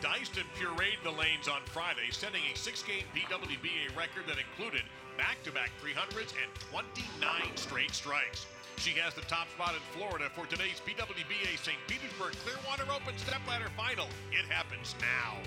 Diced and pureed the lanes on Friday, setting a six-game PWBA record that included back-to-back 300s and 29 straight strikes. She has the top spot in Florida for today's PWBA St. Petersburg Clearwater Open Stepladder Final. It happens now.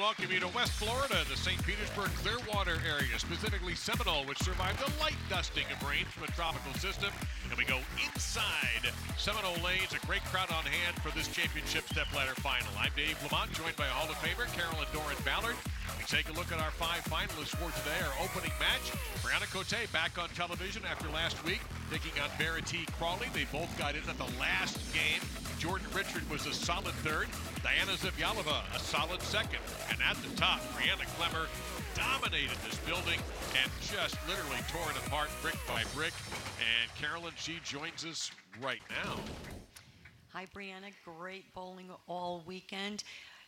Welcome you to West Florida, the St. Petersburg Clearwater area, specifically Seminole, which survived a light dusting of rain from a tropical system. And we go inside Seminole Lanes, a great crowd on hand for this championship stepladder final. I'm Dave Lamont, joined by Hall of Famer Carolyn Dorin-Ballard. We take a look at our five finalists for today. Our opening match, Brianna Cote back on television after last week, taking on Verity Crawley. They both got in at the last game. Jordan Richard was a solid third. Diana Zavjalova, a solid second. And at the top, Brianna Clemmer dominated this building and just literally tore it apart brick by brick. And Carolyn, she joins us right now. Hi, Brianna. Great bowling all weekend.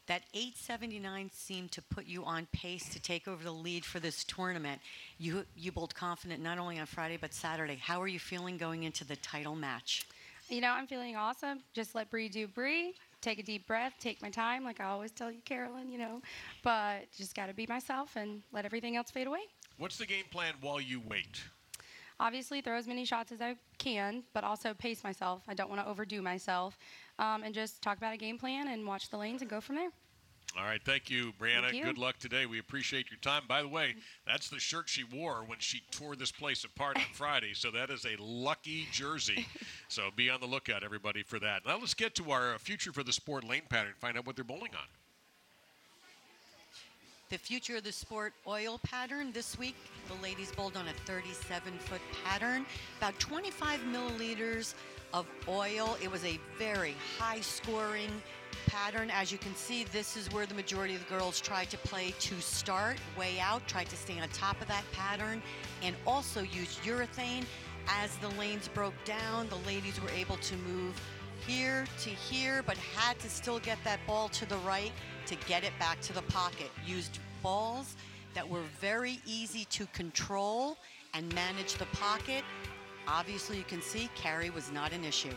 That 879 seemed to put you on pace to take over the lead for this tournament. You you bowled confident not only on Friday but Saturday. How are you feeling going into the title match? You know, I'm feeling awesome. Just let Bree do Bree. Take a deep breath, take my time, like I always tell you, Carolyn, you know. But just got to be myself and let everything else fade away. What's the game plan while you wait? Obviously, throw as many shots as I can, but also pace myself. I don't want to overdo myself. Um, and just talk about a game plan and watch the lanes and go from there. All right, thank you, Brianna. Thank you. Good luck today. We appreciate your time. By the way, that's the shirt she wore when she tore this place apart on Friday. So that is a lucky jersey. So be on the lookout, everybody, for that. Now let's get to our uh, future for the sport lane pattern. Find out what they're bowling on. The future of the sport oil pattern this week. The ladies bowled on a 37 foot pattern, about 25 milliliters of oil. It was a very high scoring pattern. As you can see, this is where the majority of the girls tried to play to start, way out, tried to stay on top of that pattern, and also used urethane. As the lanes broke down, the ladies were able to move here to here, but had to still get that ball to the right to get it back to the pocket. Used balls that were very easy to control and manage the pocket. Obviously, you can see carry was not an issue.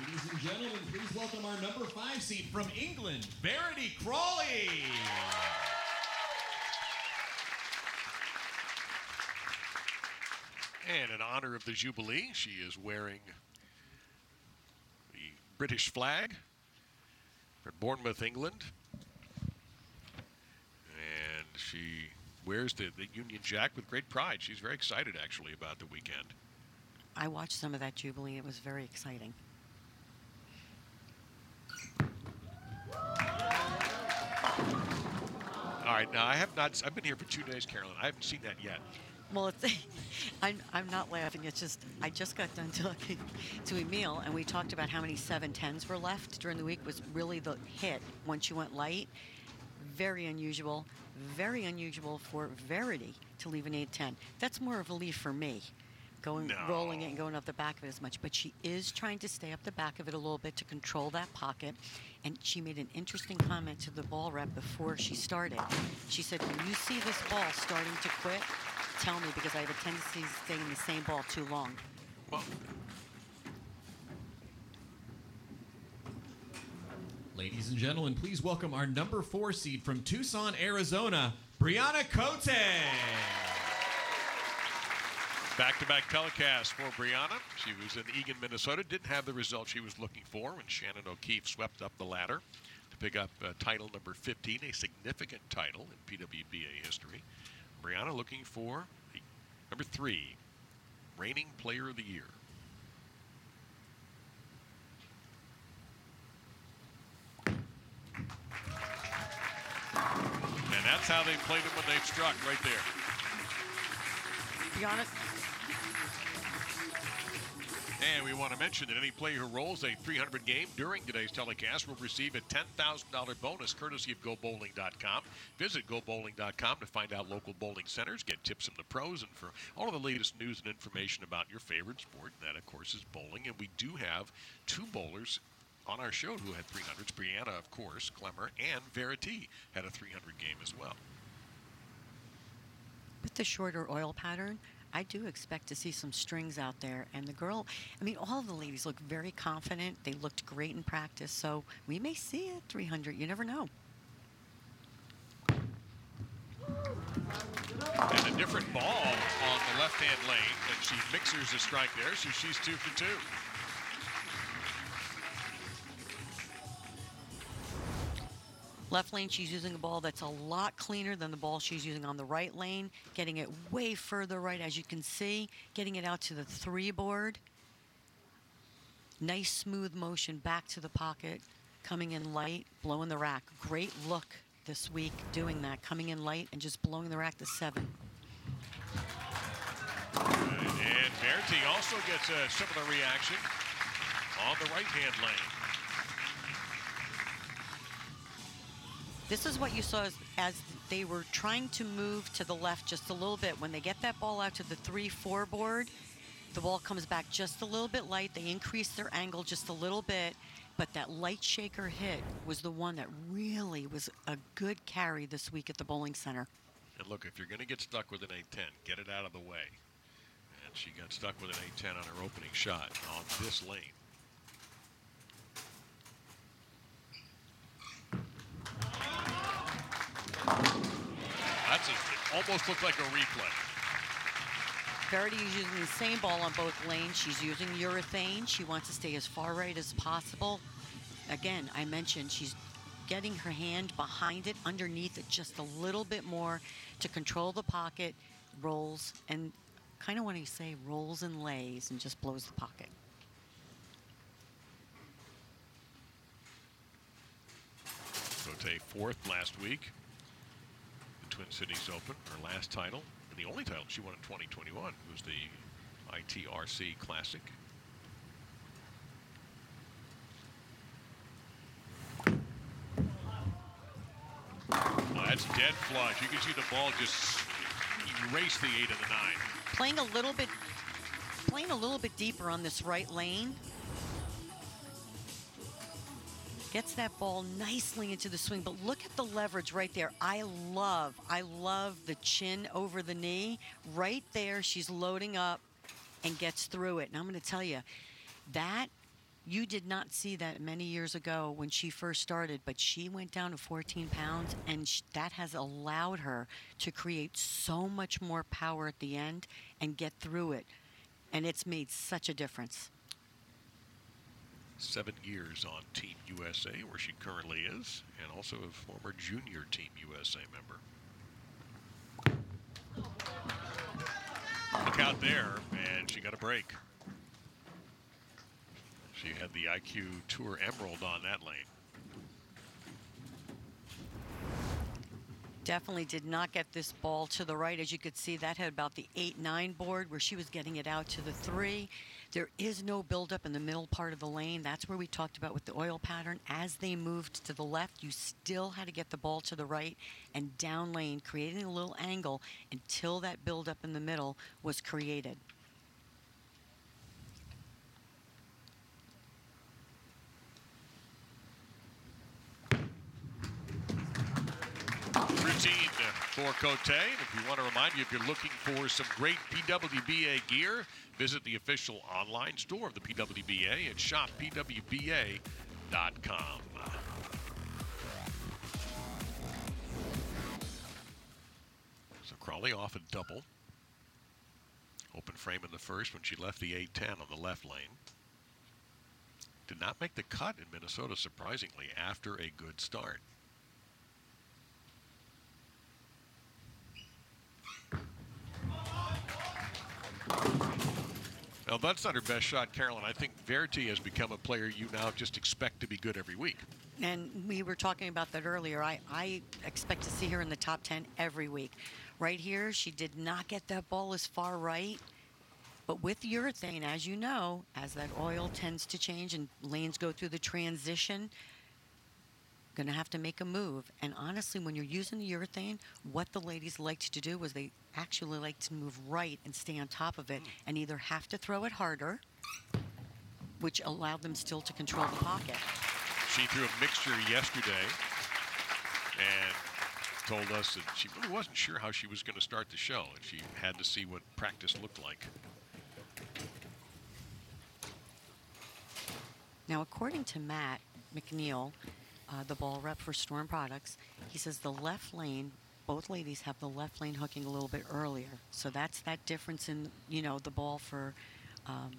Ladies and gentlemen, please welcome our number five seed from England, Verity Crawley. And in honor of the Jubilee, she is wearing the British flag for Bournemouth, England. And she wears the, the Union Jack with great pride. She's very excited, actually, about the weekend. I watched some of that Jubilee. It was very exciting. All right, now I have not. I've been here for two days, Carolyn. I haven't seen that yet. Well, it's, I'm, I'm not laughing. It's just, I just got done talking to Emil, and we talked about how many 710s were left during the week was really the hit once you went light. Very unusual. Very unusual for Verity to leave an 810. That's more of a leave for me, going rolling it and going up the back of it as much. But she is trying to stay up the back of it a little bit to control that pocket. And she made an interesting comment to the ball rep before she started. She said, when you see this ball starting to quit, tell me because I have a tendency to stay in the same ball too long. Well, Ladies and gentlemen, please welcome our number four seed from Tucson, Arizona, Brianna Cote. Back-to-back telecasts for Brianna. She was in Eagan, Minnesota. Didn't have the result she was looking for when Shannon O'Keefe swept up the ladder to pick up uh, title number 15, a significant title in PWBA history. Brianna looking for the number three, reigning player of the year. And that's how they played it when they struck, right there. Honest, And we want to mention that any player who rolls a 300 game during today's telecast will receive a $10,000 bonus courtesy of GoBowling.com. Visit GoBowling.com to find out local bowling centers, get tips from the pros, and for all of the latest news and information about your favorite sport. That, of course, is bowling. And we do have two bowlers on our show who had 300s. Brianna, of course, Clemmer, and Verity had a 300 game as well. With the shorter oil pattern, I do expect to see some strings out there. And the girl, I mean, all the ladies look very confident. They looked great in practice. So we may see it 300. You never know. And a different ball on the left-hand lane, and she mixers a strike there, so she's two for two. Left lane, she's using a ball that's a lot cleaner than the ball she's using on the right lane, getting it way further right, as you can see, getting it out to the three board. Nice smooth motion back to the pocket, coming in light, blowing the rack. Great look this week doing that, coming in light and just blowing the rack to seven. And Verity also gets uh, a similar reaction on the right-hand lane. This is what you saw as, as they were trying to move to the left just a little bit. When they get that ball out to the 3-4 board, the ball comes back just a little bit light. They increase their angle just a little bit, but that light shaker hit was the one that really was a good carry this week at the bowling center. And look, if you're going to get stuck with an 8-10, get it out of the way. And she got stuck with an 8-10 on her opening shot on this lane. That's a, almost looked like a replay. Verity is using the same ball on both lanes. She's using urethane. She wants to stay as far right as possible. Again, I mentioned she's getting her hand behind it, underneath it just a little bit more to control the pocket, rolls, and kind of when you say rolls and lays and just blows the pocket. Cote fourth last week. Twin Cities Open, her last title, and the only title she won in 2021 was the ITRC Classic. Oh, that's dead flush. You can see the ball just erase the eight and the nine. Playing a little bit, playing a little bit deeper on this right lane. Gets that ball nicely into the swing, but look at the leverage right there. I love, I love the chin over the knee. Right there, she's loading up and gets through it. And I'm going to tell you, that you did not see that many years ago when she first started, but she went down to 14 pounds, and sh- that has allowed her to create so much more power at the end and get through it. And it's made such a difference. Seven years on Team USA, where she currently is, and also a former junior Team USA member. Look out there, and she got a break. She had the IQ Tour Emerald on that lane. Definitely did not get this ball to the right. As you could see, that had about the 8 9 board where she was getting it out to the 3. There is no buildup in the middle part of the lane. That's where we talked about with the oil pattern. As they moved to the left, you still had to get the ball to the right and down lane, creating a little angle until that buildup in the middle was created. routine for Cote. And if you want to remind you, if you're looking for some great PWBA gear, visit the official online store of the PWBA at shoppwba.com. So Crawley off a double. Open frame in the first when she left the 810 on the left lane. Did not make the cut in Minnesota, surprisingly, after a good start. Now, that's not her best shot, Carolyn. I think Verity has become a player you now just expect to be good every week. And we were talking about that earlier. I, I expect to see her in the top 10 every week. Right here, she did not get that ball as far right. But with urethane, as you know, as that oil tends to change and lanes go through the transition, going to have to make a move. And honestly, when you're using the urethane, what the ladies liked to do was they actually like to move right and stay on top of it mm. and either have to throw it harder, which allowed them still to control the pocket. She threw a mixture yesterday and told us that she really wasn't sure how she was going to start the show, and she had to see what practice looked like. Now, according to Matt McNeil, uh, the ball rep for Storm Products, he says the left lane, both ladies have the left lane hooking a little bit earlier. So that's that difference in, you know, the ball for um,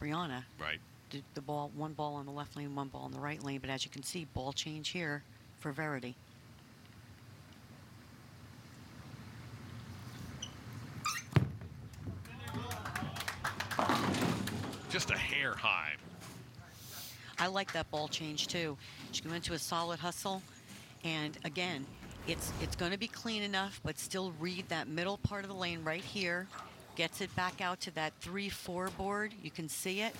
Brianna. Right. The, the ball, one ball on the left lane, one ball on the right lane. But as you can see, ball change here for Verity. Just a hair high. I like that ball change too. She went into a solid hustle, and again, it's it's going to be clean enough, but still read that middle part of the lane right here. Gets it back out to that three-four board. You can see it.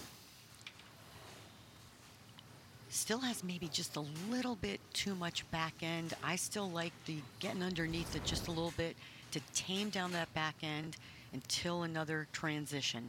Still has maybe just a little bit too much back end. I still like the getting underneath it just a little bit to tame down that back end until another transition.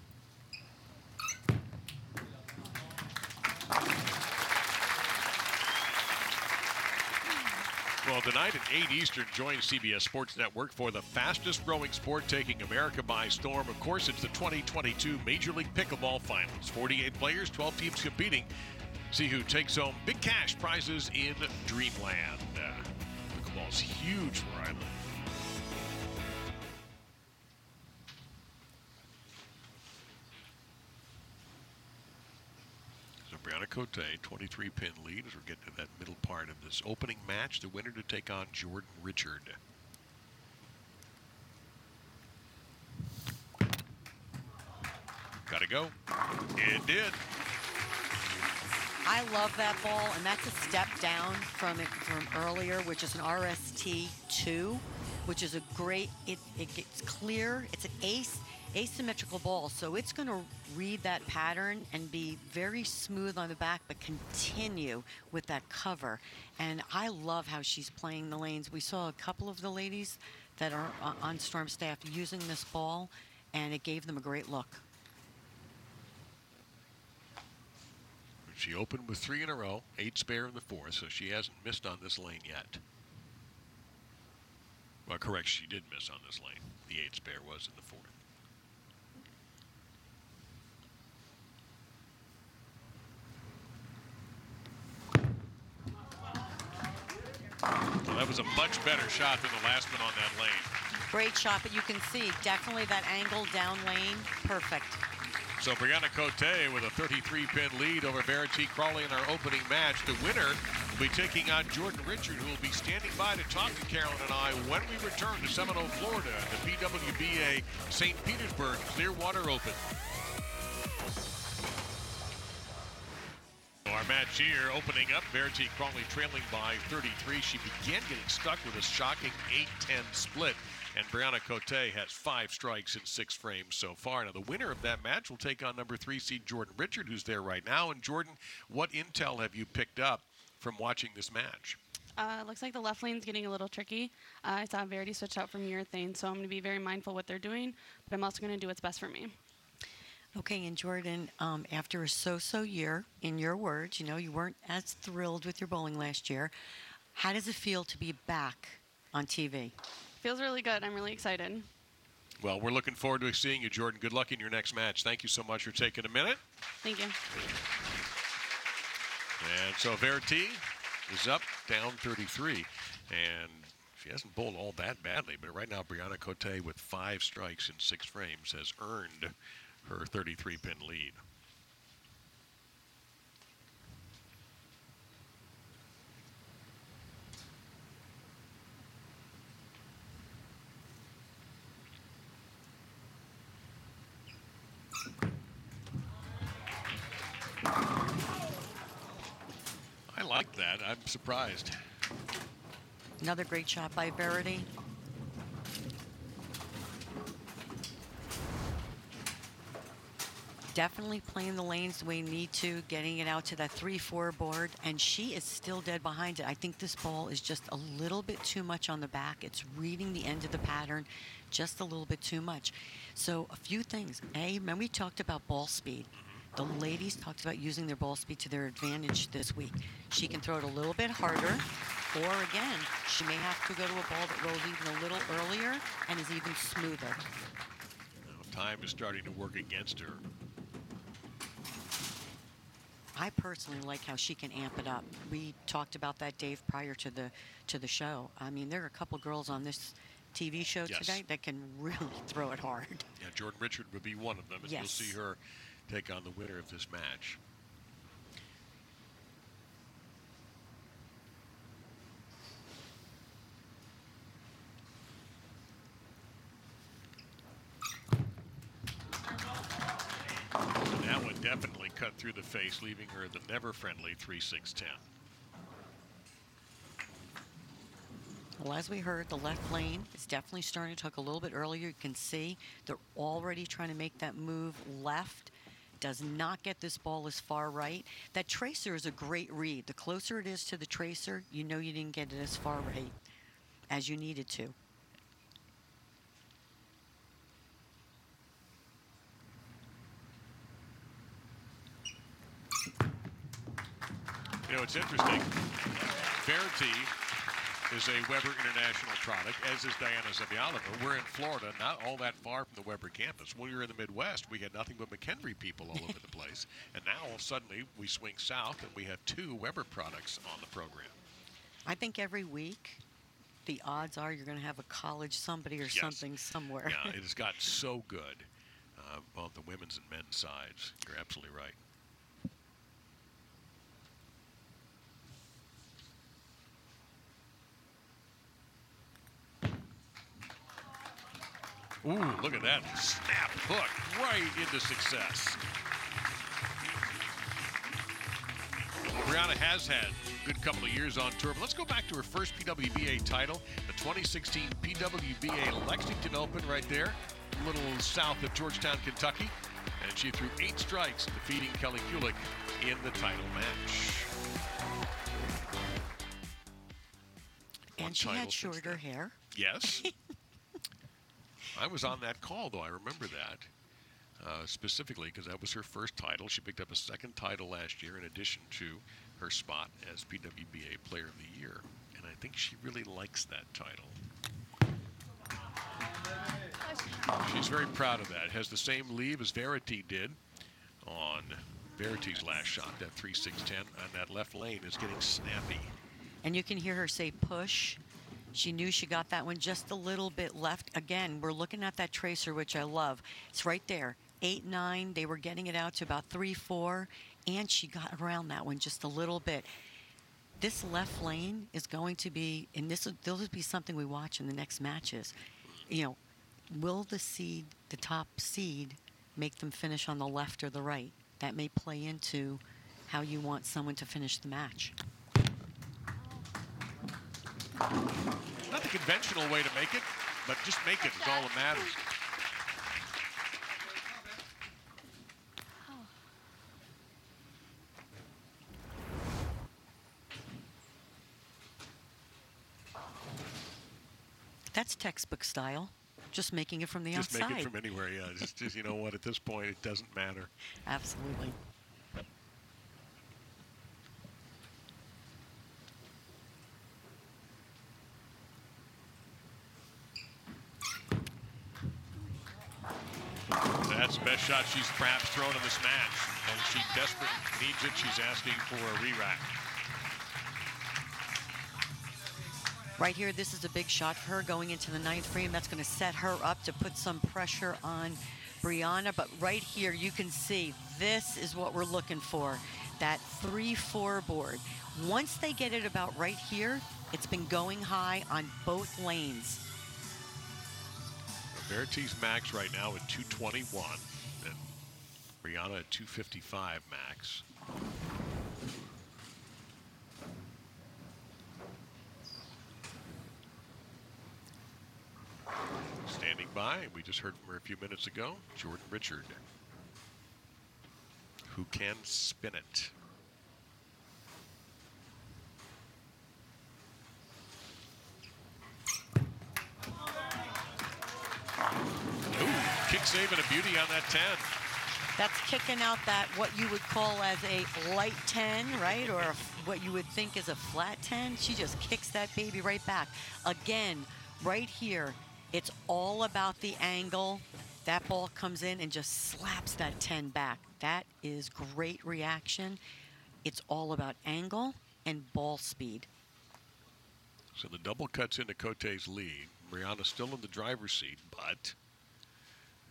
Well, tonight at 8 Eastern, join CBS Sports Network for the fastest growing sport taking America by storm. Of course, it's the 2022 Major League Pickleball Finals. 48 players, 12 teams competing. See who takes home big cash prizes in Dreamland. Uh, pickleball's huge where I live. Cote, 23 pin lead as we're getting to that middle part of this opening match. The winner to take on Jordan Richard. Gotta go. It did. I love that ball, and that's a step down from it from earlier, which is an RST two, which is a great. It it gets clear. It's an ace asymmetrical ball, so it's going to read that pattern and be very smooth on the back, but continue with that cover. And I love how she's playing the lanes. We saw a couple of the ladies that are uh, on Storm staff using this ball, and it gave them a great look. She opened with three in a row, eight spare in the fourth, so she hasn't missed on this lane yet. Well, correct, she did miss on this lane. The eight spare was in the fourth. Well, that was a much better shot than the last one on that lane. Great shot, but you can see definitely that angle down lane, perfect. So Brianna Cote with a 33-pin lead over Verity Crawley in our opening match. The winner will be taking on Jordan Richard, who will be standing by to talk to Carolyn and I when we return to Seminole, Florida, the PWBA St. Petersburg Clearwater Open. Our match here opening up, Verity Crawley trailing by 33. She began getting stuck with a shocking 8-10 split. And Brianna Cote has five strikes in six frames so far. Now, the winner of that match will take on number three seed Jordan Richard, who's there right now. And Jordan, what intel have you picked up from watching this match? Uh, looks like the left lane's getting a little tricky. Uh, I saw Verity switch out from urethane, so I'm going to be very mindful what they're doing, but I'm also going to do what's best for me. Okay, and Jordan, um, after a so-so year, in your words, you know, you weren't as thrilled with your bowling last year. How does it feel to be back on TV? Feels really good. I'm really excited. Well, we're looking forward to seeing you, Jordan. Good luck in your next match. Thank you so much for taking a minute. Thank you. And so Verity is up, down 33. And she hasn't bowled all that badly, but right now Brianna Cote with five strikes in six frames has earned her 33 pin lead. I like that. I'm surprised. Another great shot by Verity. Definitely playing the lanes the way you need to, getting it out to that 3 4 board, and she is still dead behind it. I think this ball is just a little bit too much on the back. It's reading the end of the pattern just a little bit too much. So, a few things. A, remember we talked about ball speed. The ladies talked about using their ball speed to their advantage this week. She can throw it a little bit harder, or again, she may have to go to a ball that rolls even a little earlier and is even smoother. Time is starting to work against her. I personally like how she can amp it up. We talked about that, Dave, prior to the to the show. I mean, there are a couple girls on this TV show Yes. today that can really throw it hard. Yeah, Jordan Richard would be one of them, and you'll see her take on the winner of this match. Cut through the face, leaving her the never friendly 3 6 10. Well, as we heard, the left lane is definitely starting to talk a little bit earlier. You can see they're already trying to make that move left. Does not get this ball as far right. That tracer is a great read. The closer it is to the tracer, you know you didn't get it as far right as you needed to. You know, it's interesting. Verity is a Webber International product, as is Diana Zavjalova. We're in Florida, not all that far from the Webber campus. When we were in the Midwest, we had nothing but McKendree people all over the place. And now, suddenly, we swing south and we have two Webber products on the program. I think every week, the odds are you're going to have a college somebody or Yes. something somewhere. Yeah, it has gotten so good, uh, both the women's and men's sides. You're absolutely right. Ooh, look at that snap hook right into success. Brianna has had a good couple of years on tour, but let's go back to her first PWBA title, the 2016 PWBA Lexington Open right there, a little south of Georgetown, Kentucky. And she threw eight strikes, defeating Kelly Kulik in the title match. And she had shorter hair. Yes. I was on that call, though. I remember that uh, specifically because that was her first title. She picked up a second title last year in addition to her spot as PWBA Player of the Year. And I think she really likes that title. She's very proud of that. Has the same leave as Verity did on Verity's last shot, that 3 6 10. And that left lane is getting snappy. And you can hear her say push. She knew she got that one just a little bit left. Again, we're looking at that tracer, which I love. It's right there. 8 9. They were getting it out to about 3 4. And she got around that one just a little bit. This left lane is going to be, and this will be something we watch in the next matches. You know, will the seed, the top seed, make them finish on the left or the right? That may play into how you want someone to finish the match. Not the conventional way to make it, but just make it is all that matters. That's textbook style. Just making it from the Just outside. make it from anywhere. Yeah, just, just you know what? At this point, it doesn't matter. Absolutely. That's the best shot she's perhaps thrown in this match, and she desperately needs it. She's asking for a re-rack. Right here, this is a big shot for her going into the ninth frame. That's going to set her up to put some pressure on Brianna. But right here, you can see this is what we're looking for that 3 4 board. Once they get it about right here, it's been going high on both lanes. Verity's max right now at 221, and Brianna at 255 max. Standing by, we just heard from her a few minutes ago, Jordan Richard. who can spin it. And a beauty on that 10. That's kicking out that what you would call as a light 10, right? Or what you would think is a flat 10. She just kicks that baby right back. Again, right here, it's all about the angle. That ball comes in and just slaps that 10 back. That is great reaction. It's all about angle and ball speed. So the double cuts into Cote's lead. Brianna still in the driver's seat, but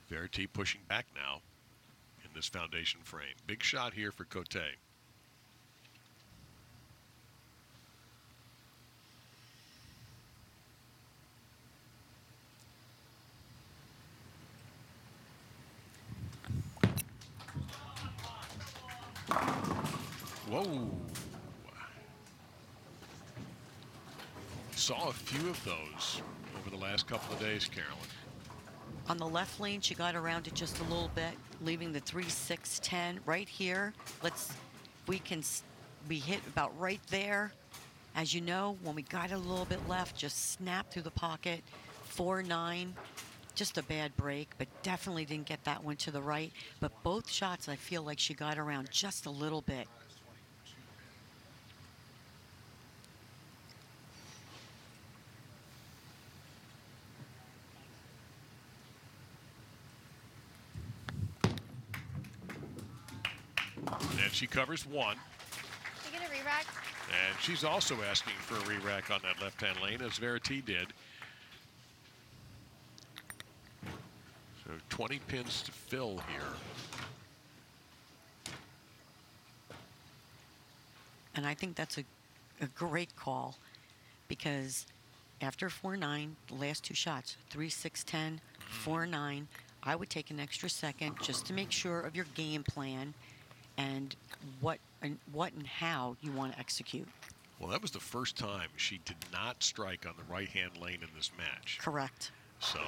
Verity pushing back now in this foundation frame. Big shot here for Cote. Whoa. Saw a few of those over the last couple of days, Carolyn. On the left lane, she got around it just a little bit, leaving the 3 6 10 right here. Let's, we can, we hit about right there. As you know, when we got a little bit left, just snap through the pocket. 4 9, just a bad break, but definitely didn't get that one to the right. But both shots, I feel like she got around just a little bit. And she covers one. You get a re-rack? And she's also asking for a re-rack on that left-hand lane, as Verity did. So 20 pins to fill here. And I think that's a, a great call because after 4 9, the last two shots, 3 6 10, 4 mm-hmm. 9, I would take an extra second just to make sure of your game plan and what and what and how you want to execute. Well, that was the first time she did not strike on the right-hand lane in this match. Correct. So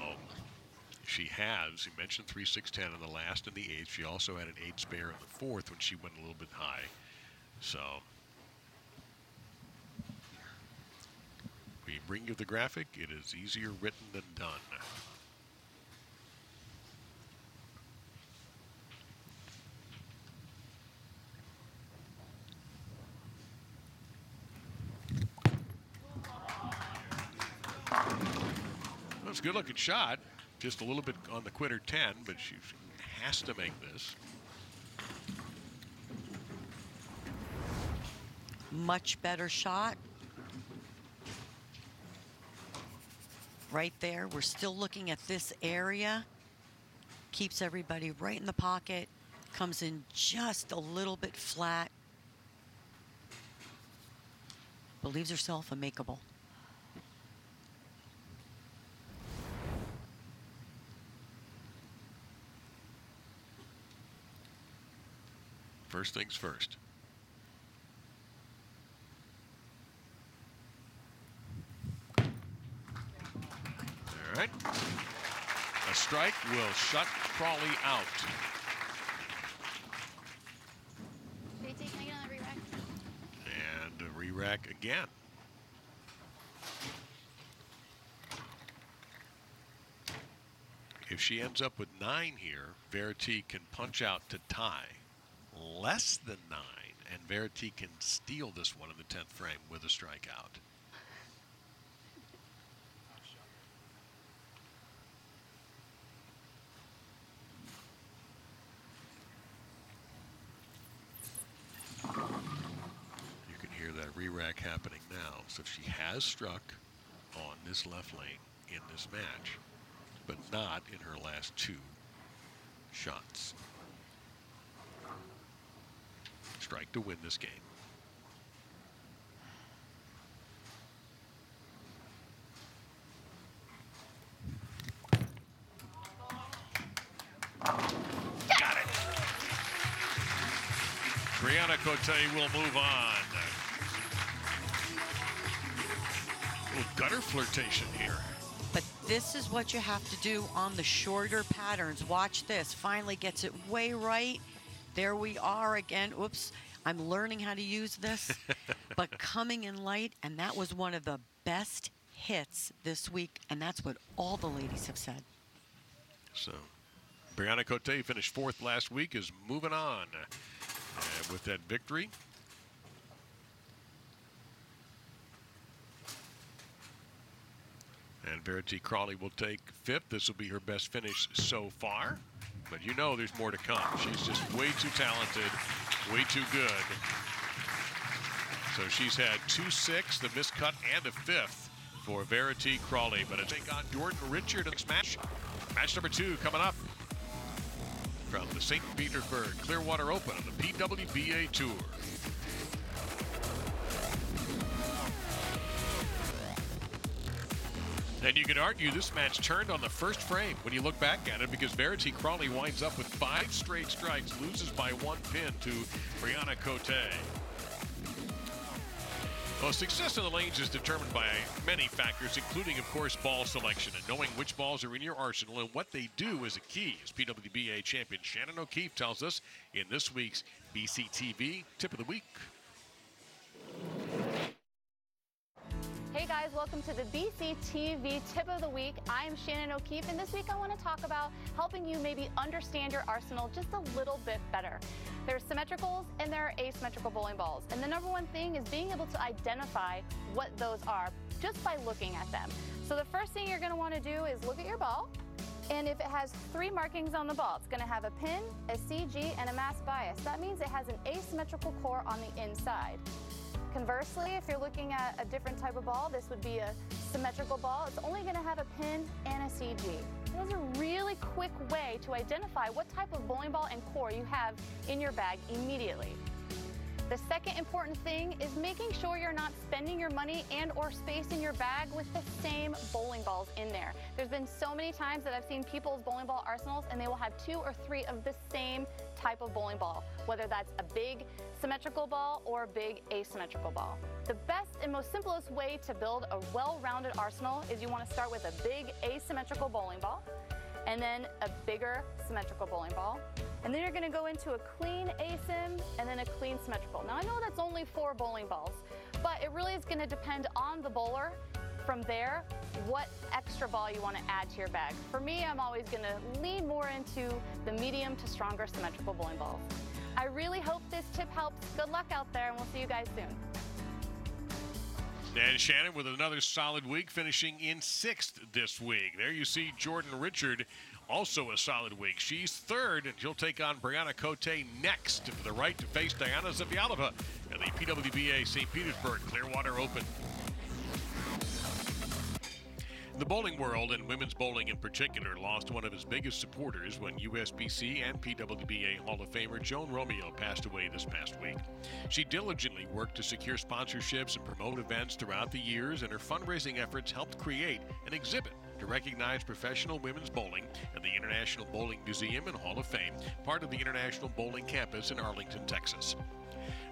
she has, you mentioned 3 6 10 in the last and the eighth. She also had an eight spare in the fourth when she went a little bit high. So we bring you the graphic. It is easier written than done. Good looking shot. Just a little bit on the quitter 10, but she has to make this. Much better shot. Right there. We're still looking at this area. Keeps everybody right in the pocket. Comes in just a little bit flat. Believes herself a makeable. First things first. All right. A strike will shut Crawley out. JT, can I get on the re-rack? And a re-rack again. If she ends up with nine here, Verity can punch out to tie less than nine, and Verity can steal this one in the 10th frame with a strikeout. You can hear that re-rack happening now. So she has struck on this left lane in this match, but not in her last two shots. Strike to win this game. Got it. Brianna Cote will move on. little gutter flirtation here. But this is what you have to do on the shorter patterns. Watch this. Finally gets it way right. There we are again. Oops, I'm learning how to use this, but coming in light, and that was one of the best hits this week, and that's what all the ladies have said. So, Brianna Cote finished fourth last week, is moving on uh, with that victory. And Verity Crawley will take fifth. This will be her best finish so far. But you know there's more to come. She's just way too talented, way too good. So she's had two sixths, the miscut, and a fifth for Verity Crawley. But it's take on Jordan Richard in the match. Match number two coming up from the St. Petersburg Clearwater Open on the PWBA Tour. And you could argue this match turned on the first frame when you look back at it because Verity Crawley winds up with five straight strikes, loses by one pin to Brianna Cote. Well, success in the lanes is determined by many factors, including, of course, ball selection. And knowing which balls are in your arsenal and what they do is a key, as PWBA champion Shannon O'Keefe tells us in this week's BCTV Tip of the Week. Hey guys, welcome to the BCTV Tip of the Week. I'm Shannon O'Keefe, and this week I want to talk about helping you maybe understand your arsenal just a little bit better. There are symmetricals and there are asymmetrical bowling balls. And the number one thing is being able to identify what those are just by looking at them. So the first thing you're going to want to do is look at your ball. And if it has three markings on the ball, it's going to have a pin, a CG, and a mass bias. That means it has an asymmetrical core on the inside. Conversely, if you're looking at a different type of ball, this would be a symmetrical ball. It's only going to have a pin and a CG. It is a really quick way to identify what type of bowling ball and core you have in your bag immediately. The second important thing is making sure you're not spending your money and or space in your bag with the same bowling balls in there. There's been so many times that I've seen people's bowling ball arsenals and they will have two or three of the same type of bowling ball, whether that's a big symmetrical ball or a big asymmetrical ball. The best and most simplest way to build a well-rounded arsenal is you want to start with a big asymmetrical bowling ball and then a bigger symmetrical bowling ball. And then you're gonna go into a clean asym and then a clean symmetrical. Now I know that's only four bowling balls, but it really is gonna depend on the bowler from there what extra ball you wanna add to your bag. For me, I'm always gonna lean more into the medium to stronger symmetrical bowling balls. I really hope this tip helps. Good luck out there and we'll see you guys soon. And Shannon with another solid week, finishing in sixth this week. There you see Jordan Richard, also a solid week. She's third, and she'll take on Brianna Cote next for the right to face Diana Zavjalova in the PWBA St. Petersburg Clearwater Open. The bowling world, and women's bowling in particular, lost one of its biggest supporters when USBC and PWBA Hall of Famer Joan Romeo passed away this past week. She diligently worked to secure sponsorships and promote events throughout the years, and her fundraising efforts helped create an exhibit to recognize professional women's bowling at the International Bowling Museum and Hall of Fame, part of the International Bowling Campus in Arlington, Texas.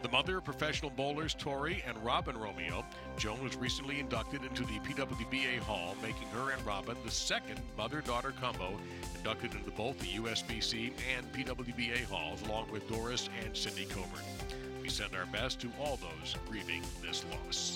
The mother of professional bowlers Tori and Robin Romeo, Joan was recently inducted into the PWBA Hall, making her and Robin the second mother daughter combo inducted into both the USBC and PWBA halls, along with Doris and Cindy Coburn. We send our best to all those grieving this loss.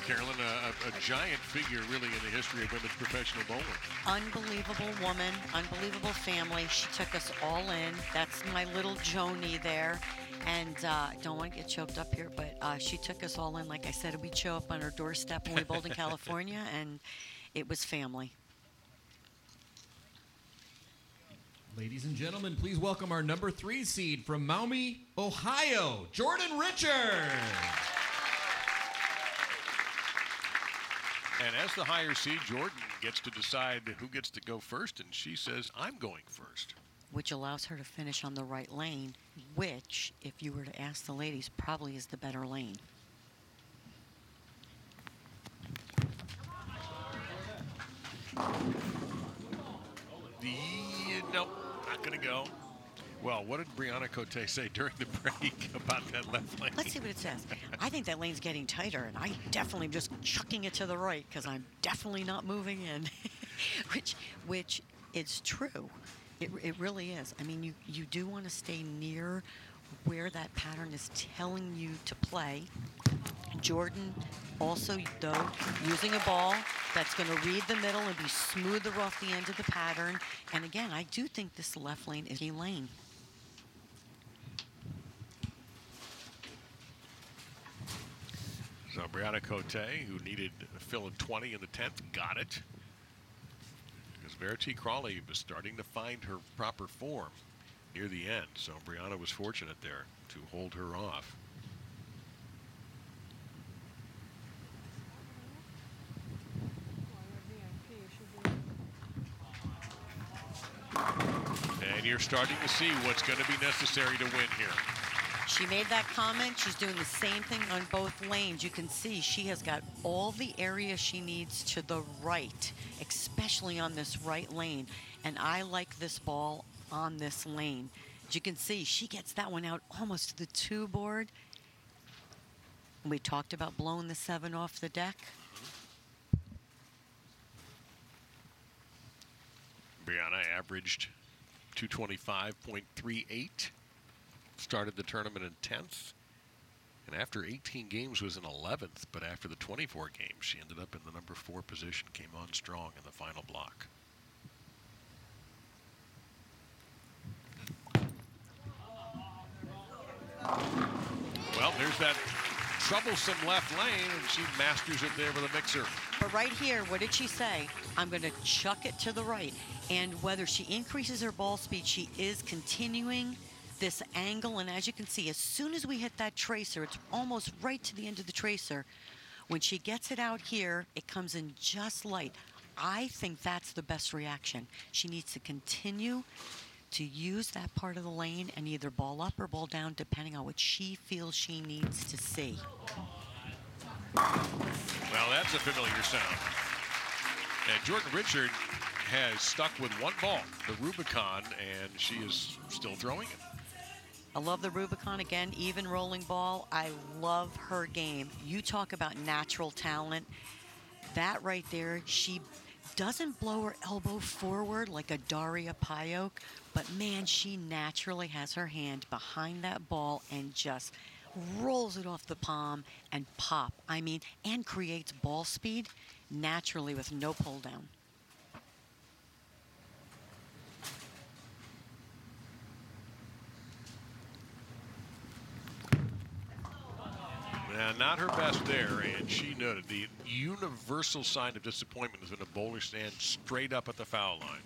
Carolyn. A, a, a giant figure, really, in the history of women's professional bowling. Unbelievable woman, unbelievable family. She took us all in. That's my little Joni there. And uh, don't want to get choked up here, but uh, she took us all in. Like I said, we'd show up on her doorstep when we bowled in California, and it was family. Ladies and gentlemen, please welcome our number three seed from Maumee, Ohio, Jordan Richard. And as the higher seed, Jordan gets to decide who gets to go first, and she says, I'm going first. which allows her to finish on the right lane, which, if you were to ask the ladies, probably is the better lane. The, nope, not going to go. Well, what did Brianna Cote say during the break about that left lane? Let's see what it says. I think that lane's getting tighter, and I definitely am just chucking it to the right because I'm definitely not moving in, which which is true. It, it really is. I mean, you, you do want to stay near where that pattern is telling you to play. Jordan also, though, using a ball that's going to read the middle and be smoother off the end of the pattern. And again, I do think this left lane is a lane. So Brianna Cote, who needed a fill of 20 in the 10th, got it. Because Verity Crawley was starting to find her proper form near the end. So Brianna was fortunate there to hold her off. And you're starting to see what's going to be necessary to win here. She made that comment. She's doing the same thing on both lanes. You can see she has got all the area she needs to the right, especially on this right lane. And I like this ball on this lane. As you can see, she gets that one out almost to the two board. We talked about blowing the seven off the deck. Brianna averaged 225.38. Started the tournament in 10th. And after 18 games was in 11th, but after the 24 games, she ended up in the number four position, came on strong in the final block. Well, there's that troublesome left lane, and she masters it there with a mixer. But right here, what did she say? I'm going to chuck it to the right. And whether she increases her ball speed, she is continuing this angle. And as you can see, as soon as we hit that tracer, it's almost right to the end of the tracer. When she gets it out here, it comes in just light. I think that's the best reaction. She needs to continue to use that part of the lane and either ball up or ball down, depending on what she feels she needs to see. Well, that's a familiar sound. And Jordan Richard has stuck with one ball, the Rubicon, and she is still throwing it. I love the Rubicon again, even rolling ball. I love her game. You talk about natural talent. That right there, she doesn't blow her elbow forward like a Daria Pajak, but man, she naturally has her hand behind that ball and just rolls it off the palm and pop. I mean, and creates ball speed naturally with no pull down. Yeah, not her best there, and she noted the universal sign of disappointment is when a bowler stands straight up at the foul line.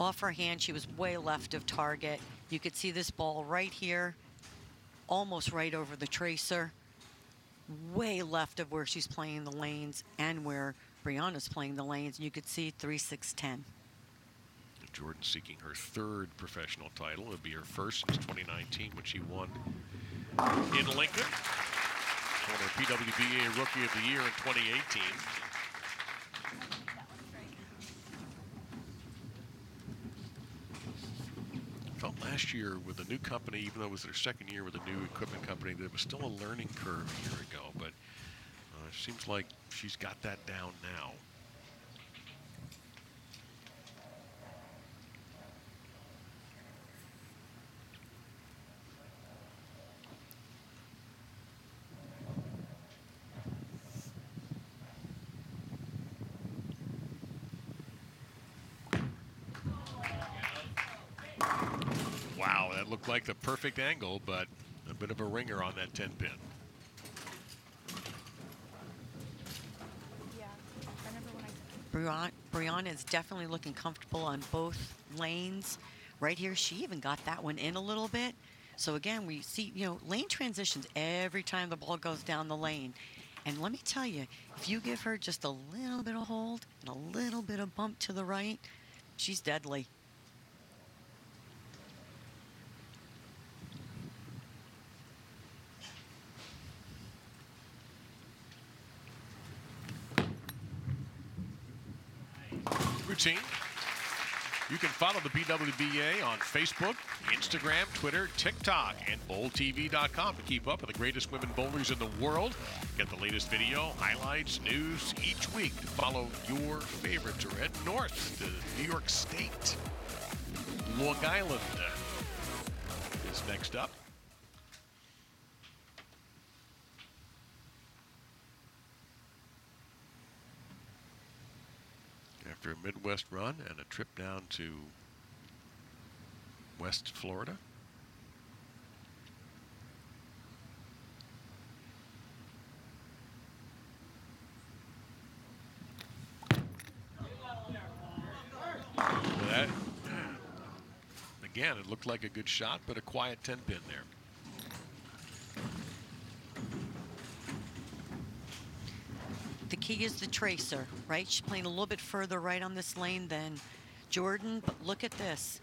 Off her hand, she was way left of target. You could see this ball right here, almost right over the tracer, way left of where she's playing the lanes and where Brianna's playing the lanes. You could see 3 6 10. Jordan seeking her third professional title. It would be her first since 2019 when she won in Lincoln. Won her PWBA Rookie of the Year in 2018. Felt last year with a new company, even though it was their second year with a new equipment company, there was still a learning curve a year ago. But uh, it seems like she's got that down now. Wow, that looked like the perfect angle, but a bit of a ringer on that 10 pin. Brianna, Brianna is definitely looking comfortable on both lanes. Right here, she even got that one in a little bit. So again, we see, you know, lane transitions every time the ball goes down the lane. And let me tell you, if you give her just a little bit of hold and a little bit of bump to the right, she's deadly. You can follow the PWBA on Facebook, Instagram, Twitter, TikTok, and bowltv.com to keep up with the greatest women bowlers in the world. Get the latest video, highlights, news each week to follow your favorites or head north to New York State. Long Island uh, is next up. After a Midwest run and a trip down to West Florida. That, again, it looked like a good shot, but a quiet 10 pin there. The key is the tracer, right? She's playing a little bit further right on this lane than Jordan, but look at this.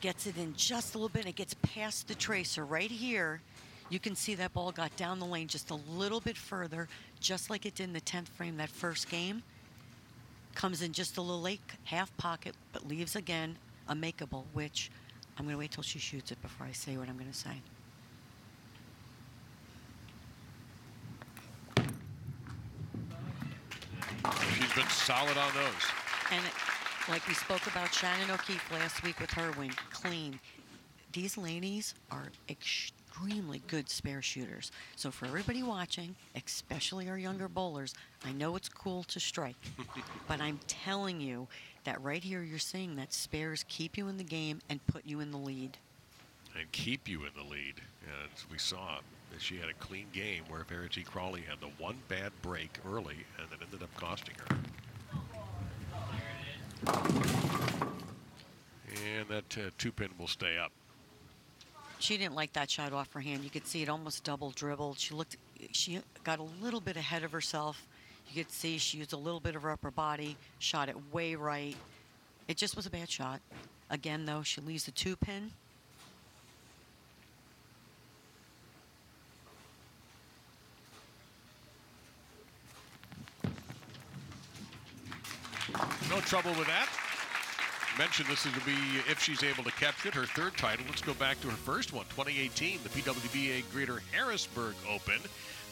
Gets it in just a little bit and it gets past the tracer right here. You can see that ball got down the lane just a little bit further, just like it did in the 10th frame that first game. Comes in just a little late, half pocket, but leaves again a makeable, which I'm going to wait till she shoots it before I say what I'm going to say. She's been solid on those. And like we spoke about Shannon O'Keefe last week with her win, clean. These ladies are extremely good spare shooters. So for everybody watching, especially our younger bowlers, I know it's cool to strike, but I'm telling you that right here you're seeing that spares keep you in the game and put you in the lead. and keep you in the lead. As we saw, she had a clean game where Verity Crawley had the one bad break early and that ended up costing her. And that uh, two pin will stay up. She didn't like that shot off her hand. You could see it almost double dribbled. She looked, she got a little bit ahead of herself. You could see she used a little bit of her upper body, shot it way right. It just was a bad shot. Again, though, she leaves the two pin. No trouble with that. Mentioned this is to be if she's able to capture it, her third title. Let's go back to her first one, 2018, the PWBA Greater Harrisburg Open.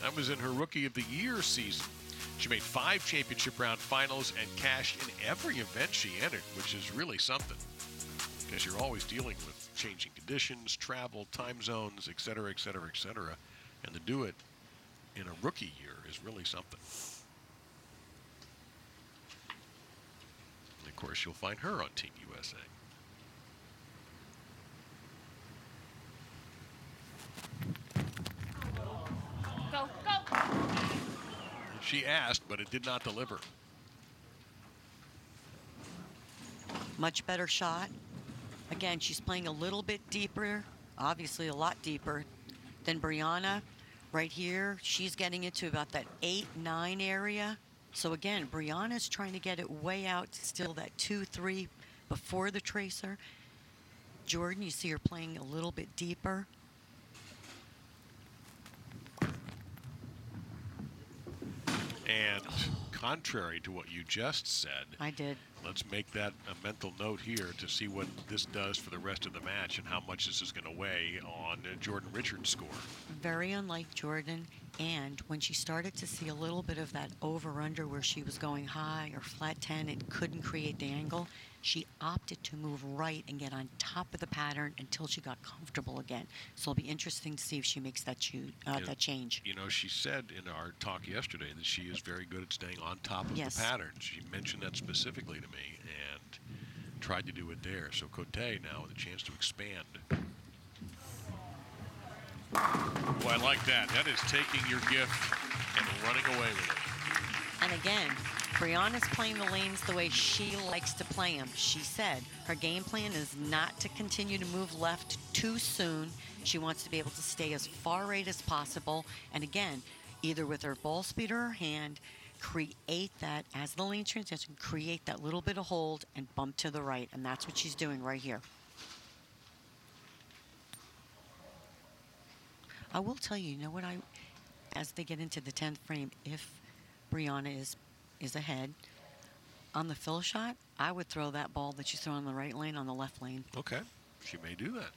That was in her Rookie of the Year season. She made five championship round finals and cashed in every event she entered, which is really something. Because you're always dealing with changing conditions, travel, time zones, et cetera, et cetera, et cetera. And to do it in a rookie year is really something. And of course, you'll find her on Team USA. Go, go. She asked, but it did not deliver. Much better shot. Again, she's playing a little bit deeper, obviously a lot deeper than Brianna. Right here, she's getting into about that 8 9 area. So again, Brianna's trying to get it way out, still that 2 3 before the tracer. Jordan, you see her playing a little bit deeper. And contrary to what you just said, I did. let's make that a mental note here to see what this does for the rest of the match and how much this is going to weigh on Jordan Richards' score. very unlike Jordan. And when she started to see a little bit of that over under where she was going high or flat 10 and couldn't create the angle, she opted to move right and get on top of the pattern until she got comfortable again. So it'll be interesting to see if she makes that, uh, that change. You know, she said in our talk yesterday that she is very good at staying on top of Yes. the pattern. She mentioned that specifically to me and tried to do it there. So Cote now with a chance to expand. Well, I like that. That is taking your gift and running away with it. And again, Brianna's playing the lanes the way she likes to play them. She said her game plan is not to continue to move left too soon. She wants to be able to stay as far right as possible. And again, either with her ball speed or her hand, create that, as the lane transition, create that little bit of hold and bump to the right. And that's what she's doing right here. I will tell you, you know what I, as they get into the 10th frame, if Brianna is is ahead, on the fill shot, I would throw that ball that she's throwing on the right lane on the left lane. Okay. She may do that.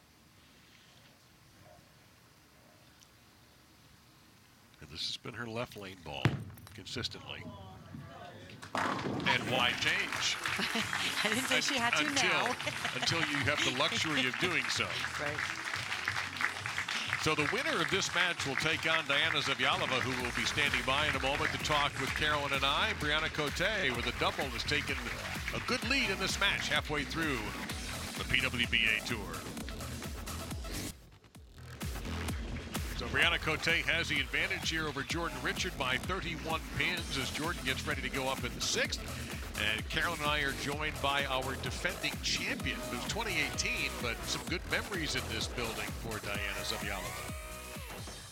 And this has been her left lane ball consistently. And why change. I didn't say she had to until, now. until you have the luxury of doing so. right. So the winner of this match will take on Diana Zavjalova, who will be standing by in a moment to talk with Carolyn and I. Brianna Cote with a double has taken a good lead in this match halfway through the PWBA Tour. So Brianna Cote has the advantage here over Jordan Richard by 31 pins as Jordan gets ready to go up in the sixth. And Carolyn and I are joined by our defending champion. It was 2018, but some good memories in this building for Diana Zavjalova.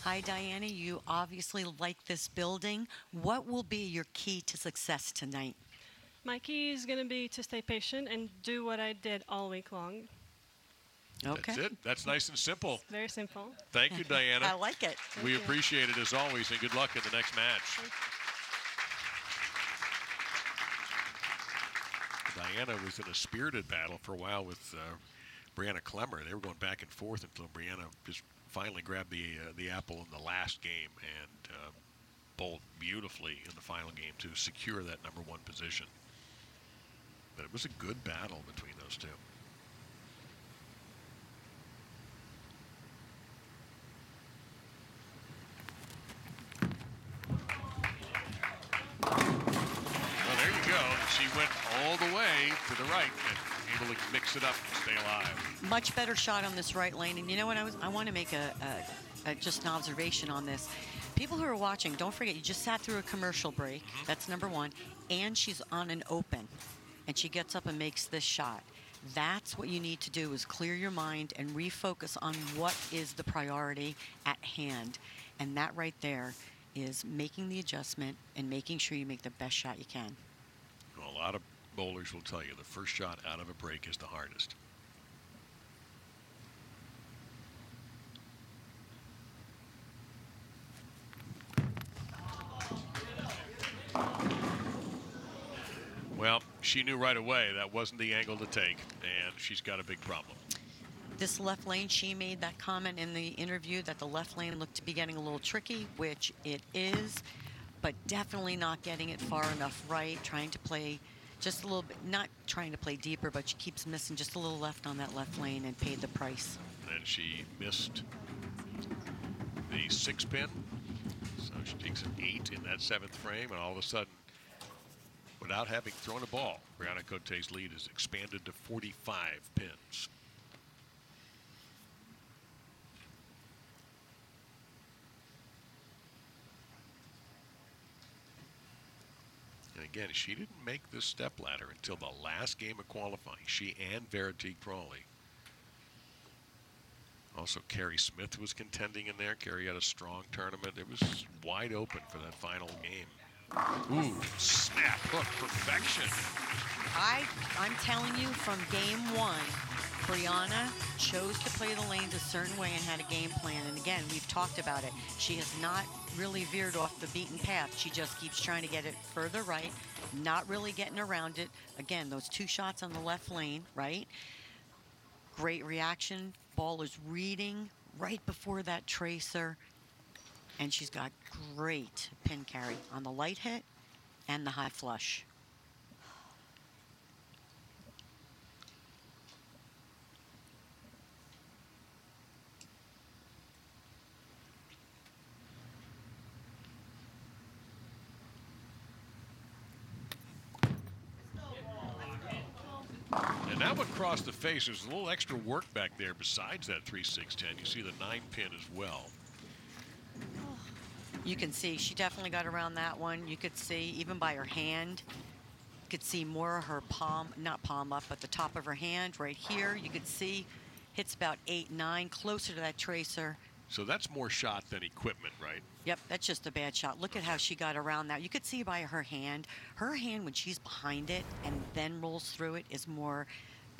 Hi, Diana. You obviously like this building. What will be your key to success tonight? My key is going to be to stay patient and do what I did all week long. Okay. That's it. That's nice and simple. Very simple. Thank you, Diana. I like it. we you. appreciate it as always, and good luck in the next match. Diana was in a spirited battle for a while with uh, Brianna Clemmer. They were going back and forth until Brianna just finally grabbed the uh, the apple in the last game and uh, bowled beautifully in the final game to secure that number one position. But it was a good battle between those two. Well, there you go. She went all the way to the right and able to mix it up and stay alive. Much better shot on this right lane. And you know what? I was I want to make a, a, a just an observation on this. People who are watching, don't forget you just sat through a commercial break. Mm-hmm. That's number one, and she's on an open, and she gets up and makes this shot. That's what you need to do is clear your mind and refocus on what is the priority at hand. And that right there is making the adjustment and making sure you make the best shot you can. A lot of bowlers will tell you the first shot out of a break is the hardest. Well, she knew right away that wasn't the angle to take, and she's got a big problem. This left lane, she made that comment in the interview that the left lane looked to be getting a little tricky, which it is, but definitely not getting it far enough right, trying to play just a little bit, not trying to play deeper, but she keeps missing just a little left on that left lane and paid the price. And she missed the six pin. So she takes an eight in that seventh frame, and all of a sudden, without having thrown a ball, Brianna Cote's lead is expanded to 45 pins. Again, she didn't make this step ladder until the last game of qualifying. She and Verity Crawley. Also, Carrie Smith was contending in there. Carrie had a strong tournament. It was wide open for that final game. Ooh, snap hook perfection. I, I'm telling you, from game one, Brianna chose to play the lanes a certain way and had a game plan. And again, we've talked about it. She has not really veered off the beaten path. She just keeps trying to get it further right, not really getting around it. Again, those two shots on the left lane, right? Great reaction. Ball is reading right before that tracer. And she's got great pin carry on the light hit and the high flush. And that one crossed the face. There's a little extra work back there besides that 3-6-10. You see the 9 pin as well. You can see she definitely got around that one. You could see even by her hand, you could see more of her palm, not palm up, but the top of her hand right here. You could see hits about eight, nine, closer to that tracer. So that's more shot than equipment, right? Yep, that's just a bad shot. Look at how she got around that. You could see by her hand. Her hand, when she's behind it and then rolls through it, is more.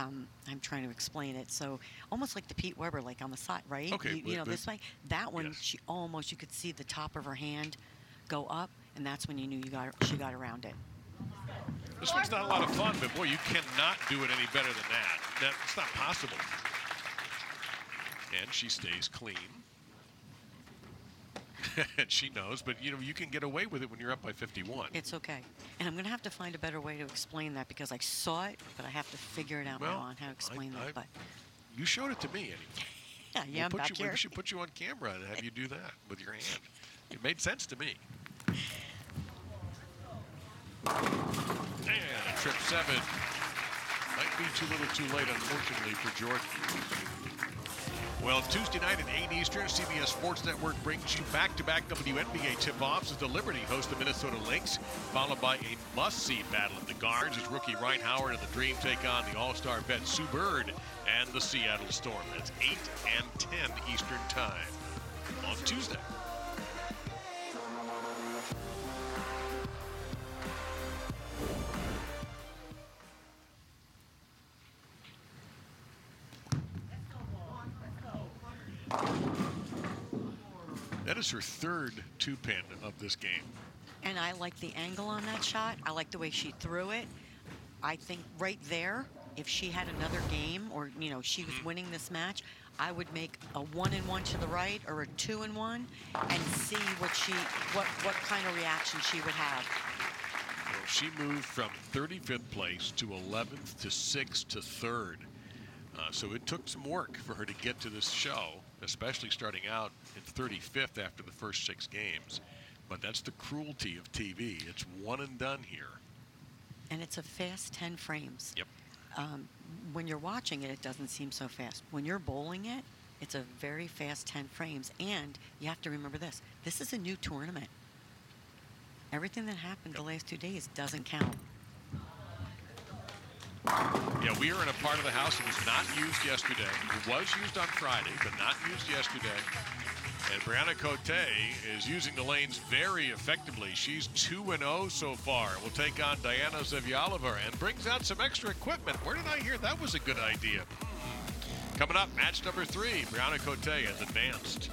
Um, I'm trying to explain it. So almost like the Pete Weber, like on the side, right? Okay, You, you know, this way. That one, yes. she almost you could see the top of her hand go up, and that's when you knew you got she got around it. This one's not a lot of fun, but boy, you cannot do it any better than that. That's not possible. And she stays clean. And she knows, but you know, you can get away with it when you're up by 51. It's okay. And I'm going to have to find a better way to explain that because I saw it, but I have to figure it out Well, now on how to explain I- that. But You showed it to me anyway. yeah, yeah, I'm we'll put back you, here. We should put you on camera and have you do that with your hand. It made sense to me. And trip seven. Might be too little too late, unfortunately, for Jordan. Well, Tuesday night at 8 Eastern, CBS Sports Network brings you back-to-back WNBA tip-offs as the Liberty host the Minnesota Lynx, followed by a must-see battle of the guards as rookie Rhyne Howard and the Dream take on the All-Star vet Sue Bird and the Seattle Storm. That's 8 and 10 Eastern Time on Tuesday. Is her third two-pin of this game. And I like the angle on that shot. I like the way she threw it. I think right there, if she had another game or, you know, she was Mm-hmm. winning this match, I would make a one and one to the right or a two and one and see what she what what kind of reaction she would have. Well, she moved from 35th place to 11th to 6th to 3rd. Uh, so it took some work for her to get to this show, especially starting out in 35th after the first six games. But that's the cruelty of TV. It's one and done here. And it's a fast 10 frames. Yep. Um, when you're watching it, it doesn't seem so fast. When you're bowling it, it's a very fast 10 frames. And you have to remember this this is a new tournament. Everything that happened the last two days doesn't count. Yeah, we are in a part of the house that was not used yesterday. It was used on Friday, but not used yesterday. And Brianna Cote is using the lanes very effectively. She's 2 and 0 so far. Will take on Diana Zavjalova and brings out some extra equipment. Where did I hear that was a good idea? Coming up, match number three. Brianna Cote has advanced.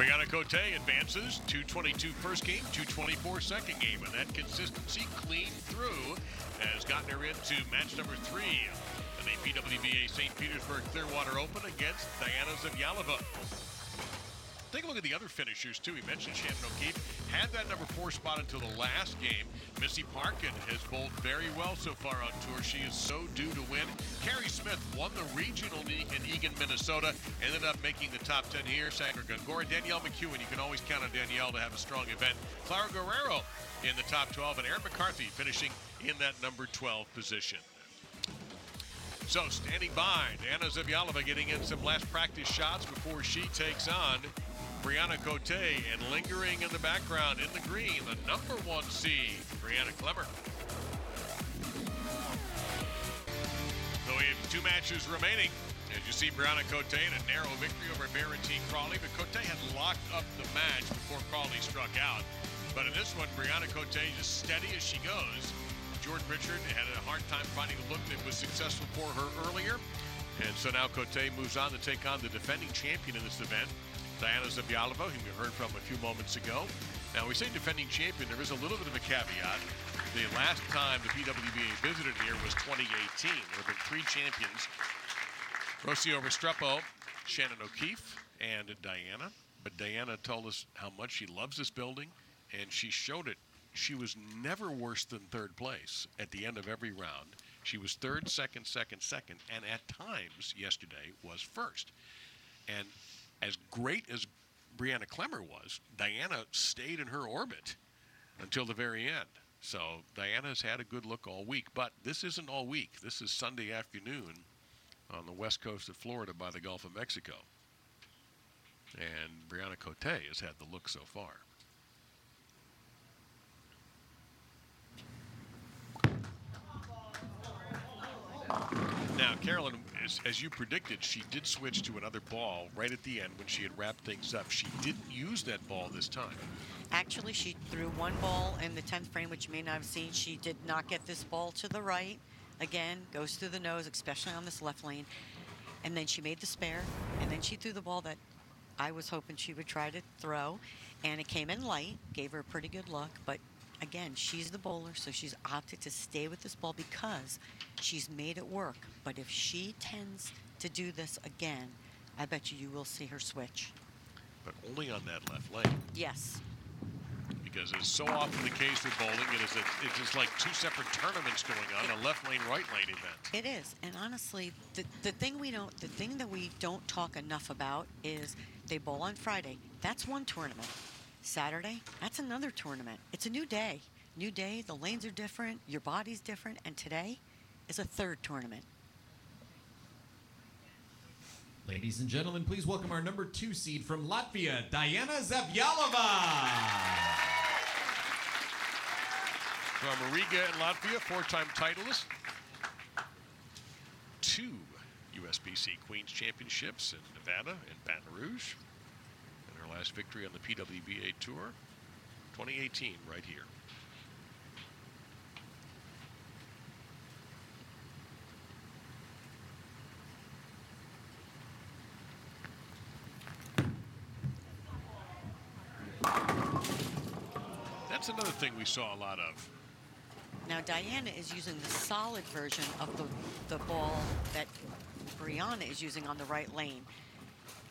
Brianna Cote advances 222 first game, 224 second game, and that consistency clean through has gotten her into match number three in the PWBA St. Petersburg Clearwater Open against Diana Zavjalova. Take a look at the other finishers, too. We mentioned Shannon O'Keefe had that number four spot until the last game. Missy Parkin has bowled very well so far on tour. She is so due to win. Carrie Smith won the regional in Eagan, Minnesota. Ended up making the top 10 here. Sandra Gongora, Danielle McEwen. You can always count on Danielle to have a strong event. Clara Guerrero in the top 12. And Erin McCarthy finishing in that number 12 position. So standing by, Anna Zavjalova getting in some last practice shots before she takes on Brianna Cote and lingering in the background in the green, the number one seed, Brianna Clemmer. So we have two matches remaining. As you see, Brianna Cote in a narrow victory over Barentine Crawley, but Cote had locked up the match before Crawley struck out. But in this one, Brianna Cote just steady as she goes. Jordan Richard had a hard time finding a look that was successful for her earlier. And so now Cote moves on to take on the defending champion in this event, Diana Zavjalova, whom we heard from a few moments ago. Now, we say defending champion, there is a little bit of a caveat. The last time the PWBA visited here was 2018. There have been three champions Rocio Restrepo, Shannon O'Keefe, and Diana. But Diana told us how much she loves this building, and she showed it. She was never worse than third place at the end of every round. She was third, second, second, second, and at times yesterday was first. And as great as Brianna Clemmer was, Diana stayed in her orbit until the very end. So Diana's had a good look all week, but this isn't all week. This is Sunday afternoon on the west coast of Florida by the Gulf of Mexico. And Brianna Cote has had the look so far. Now, Carolyn, as, as, you predicted, she did switch to another ball right at the end when she had wrapped things up. She didn't use that ball this time. Actually, she threw one ball in the 10th frame, which you may not have seen. She did not get this ball to the right. Again, goes through the nose, especially on this left lane. And then she made the spare, and then she threw the ball that I was hoping she would try to throw, and it came in light, gave her a pretty good look. But again, she's the bowler, so she's opted to stay with this ball because she's made it work. But if she tends to do this again, I bet you you will see her switch. But only on that left lane. Yes. Because it's so often the case with bowling, it is a, it's just like two separate tournaments going on, a left lane, right lane event. It is, and honestly, the, the thing we don't, the thing that we don't talk enough about is they bowl on Friday. That's one tournament. Saturday, that's another tournament. It's a new day. New day. The lanes are different. Your body's different, and today is a third tournament. Ladies and gentlemen, please welcome our number two seed from Latvia, Diana Zavjalova. From Riga in Latvia, four-time titleist, two USBC Queens Championships in Nevada and Baton Rouge, last victory on the PWBA Tour, 2018, right here. That's another thing we saw a lot of. Now Diana is using the solid version of the the ball that Brianna is using on the right lane.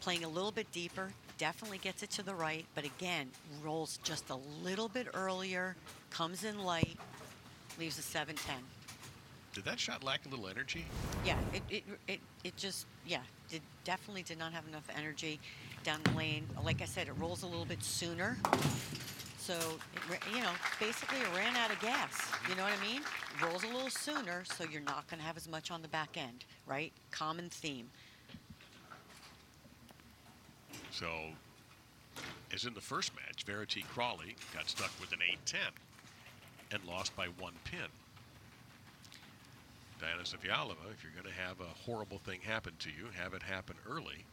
Playing a little bit deeper, definitely gets it to the right, but again, rolls just a little bit earlier, comes in light, leaves a 7-10. Did that shot lack a little energy? Yeah, it, it, it, it just, yeah, it definitely did not have enough energy down the lane. Like I said, it rolls a little bit sooner. So, it, you know, basically it ran out of gas. You know what I mean? Rolls a little sooner, so you're not going to have as much on the back end, right? Common theme. So, as in the first match, Verity Crawley got stuck with an 8-10 and lost by one pin. Diana Zavjalova, if you're going to have a horrible thing happen to you, have it happen early.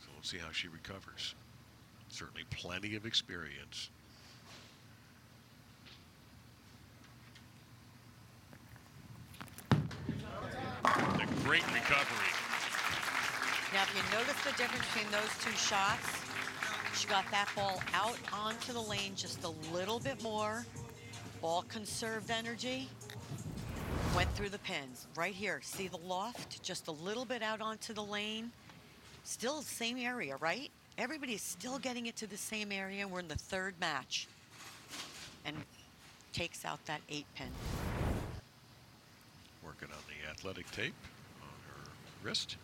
So we'll see how she recovers. Certainly plenty of experience. A great recovery. Now, if you notice the difference between those two shots, she got that ball out onto the lane just a little bit more. Ball conserved energy. Went through the pins. Right here, see the loft? Just a little bit out onto the lane. Still the same area, right? Everybody's still getting it to the same area. We're in the third match. And takes out that eight pin. Working on the athletic tape on her wrist.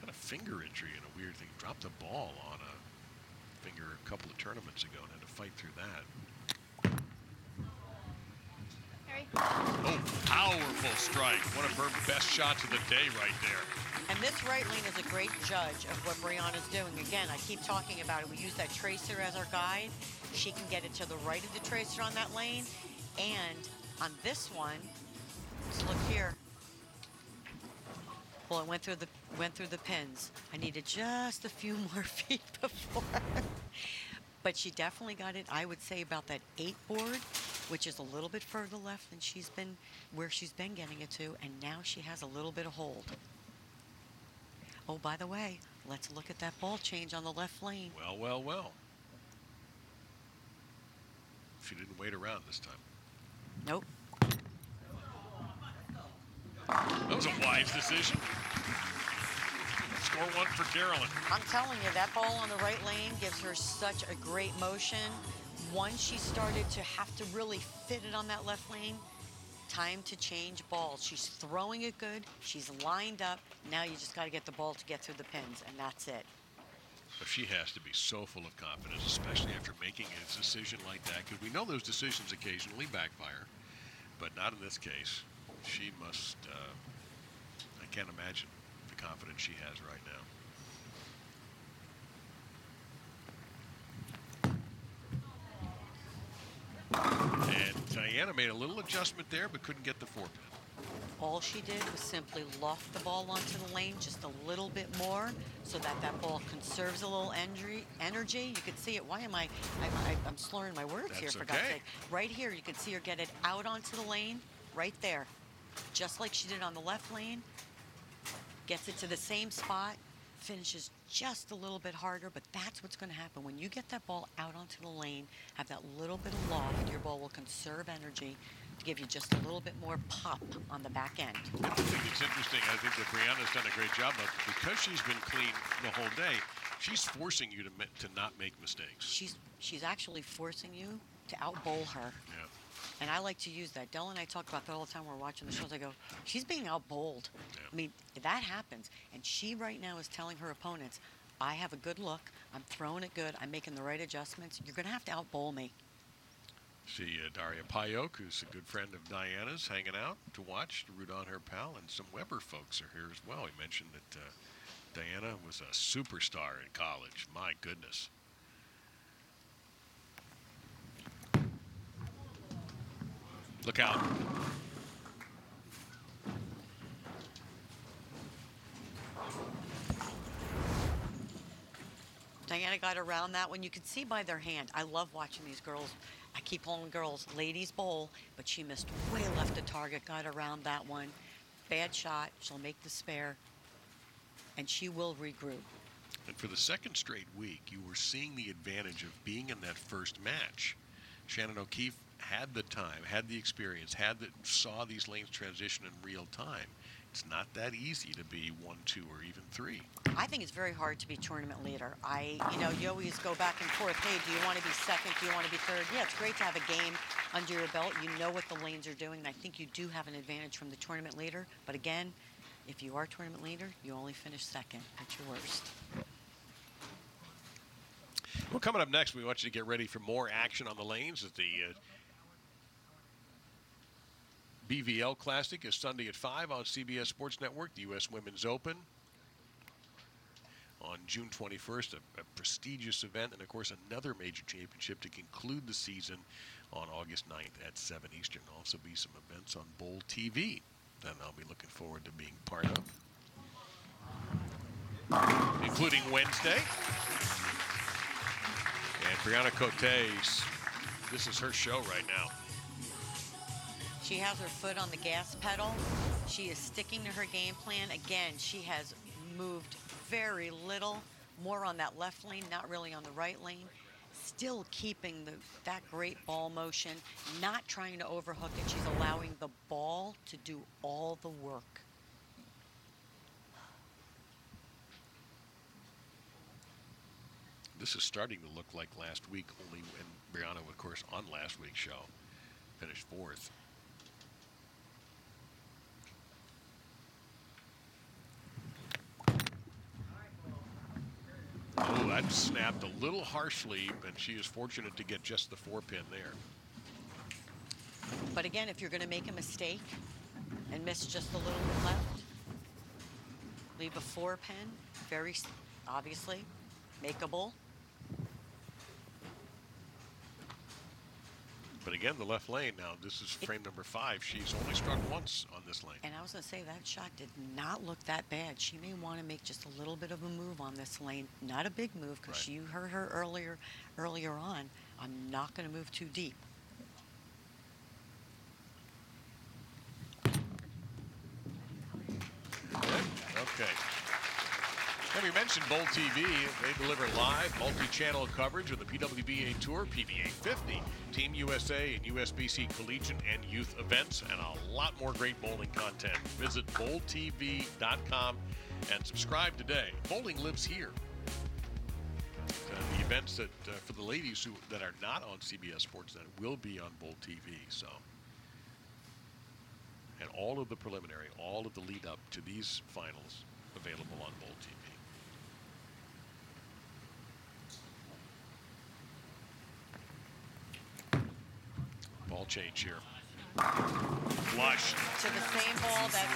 Got a finger injury and a weird thing. Dropped a ball on a finger a couple of tournaments ago and had to fight through that. Harry? Oh, powerful strike. One of her best shots of the day right there. And this right lane is a great judge of what Brianna's doing. Again, I keep talking about it. We use that tracer as our guide. She can get it to the right of the tracer on that lane. And on this one, let's look here. Well, it went through the went through the pins. I needed just a few more feet before. but she definitely got it. I would say about that eight board, which is a little bit further left than she's been where she's been getting it to, and now she has a little bit of hold. Oh, by the way, let's look at that ball change on the left lane. Well, well, well. She didn't wait around this time. Nope. That was a wise decision. Score one for Carolyn. I'm telling you, that ball on the right lane gives her such a great motion. Once she started to have to really fit it on that left lane, time to change balls. She's throwing it good. She's lined up. Now you just got to get the ball to get through the pins, and that's it. But she has to be so full of confidence, especially after making a decision like that, because we know those decisions occasionally backfire, but not in this case. She must, uh, I can't imagine confidence she has right now. And Diana made a little adjustment there, but couldn't get the four pin. All she did was simply loft the ball onto the lane just a little bit more so that that ball conserves a little energy. energy. You can see it. Why am I, I, I I'm slurring my words here That's for God's sake. Right here, you can see her get it out onto the lane, right there. Just like she did on the left lane. Gets it to the same spot, finishes just a little bit harder, but that's what's going to happen. When you get that ball out onto the lane, have that little bit of loft, your ball will conserve energy to give you just a little bit more pop on the back end. I think it's interesting. I think that Brianna's done a great job of because she's been clean the whole day. She's forcing you to to not make mistakes. She's she's actually forcing you to outbowl her. Yeah. And I like to use that. Dell and I talk about that all the time we're watching the shows. I go, she's being outbowled. Yeah. I mean, that happens. And she right now is telling her opponents, I have a good look. I'm throwing it good. I'm making the right adjustments. You're going to have to outbowl me. See uh, Daria Pajak, who's a good friend of Diana's, hanging out to watch, to root on her pal, and some Webber folks are here as well. He mentioned that uh, Diana was a superstar in college. My goodness. Look out. Diana got around that one. You could see by their hand. I love watching these girls. I keep calling girls ladies bowl, but she missed way left of target, got around that one. Bad shot. She'll make the spare, and she will regroup. And for the second straight week, you were seeing the advantage of being in that first match. Shannon O'Keefe had the time, had the experience, had the saw these lanes transition in real time. It's not that easy to be one, two, or even three. I think it's very hard to be tournament leader. I, you know, you always go back and forth. Hey, do you want to be second? Do you want to be third? Yeah, it's great to have a game under your belt. You know what the lanes are doing, and I think you do have an advantage from the tournament leader. But again, if you are tournament leader, you only finish second. at your worst. Well, coming up next, we want you to get ready for more action on the lanes at the uh, BVL Classic is Sunday at 5 on CBS Sports Network, the U.S. Women's Open. On June 21st, a, a prestigious event, and of course, another major championship to conclude the season on August 9th at 7 Eastern. There'll Also, be some events on Bowl TV that I'll be looking forward to being part of, including Wednesday. And Brianna Cotes, this is her show right now. She has her foot on the gas pedal. She is sticking to her game plan. Again, she has moved very little, more on that left lane, not really on the right lane. Still keeping the, that great ball motion, not trying to overhook it. She's allowing the ball to do all the work. This is starting to look like last week, only when Brianna, of course, on last week's show, finished fourth. Oh, that snapped a little harshly, and she is fortunate to get just the four pin there. But again, if you're going to make a mistake and miss just a little bit left, leave a four pin, very obviously makeable. But again, the left lane now, this is frame number five. She's only struck once on this lane. And I was going to say that shot did not look that bad. She may want to make just a little bit of a move on this lane, not a big move because Right. you heard her earlier earlier on. I'm not going to move too deep. Okay. And we mentioned Bowl TV. They deliver live multi-channel coverage of the PWBA Tour, PBA 50, Team USA, and USBC collegiate and youth events, and a lot more great bowling content. Visit bowltv.com and subscribe today. Bowling lives here. Uh, the events that uh, for the ladies who that are not on CBS Sportsnet will be on Bowl TV. So, and all of the preliminary, all of the lead up to these finals available on Bowl TV. Ball change here. Flush. to the same ball that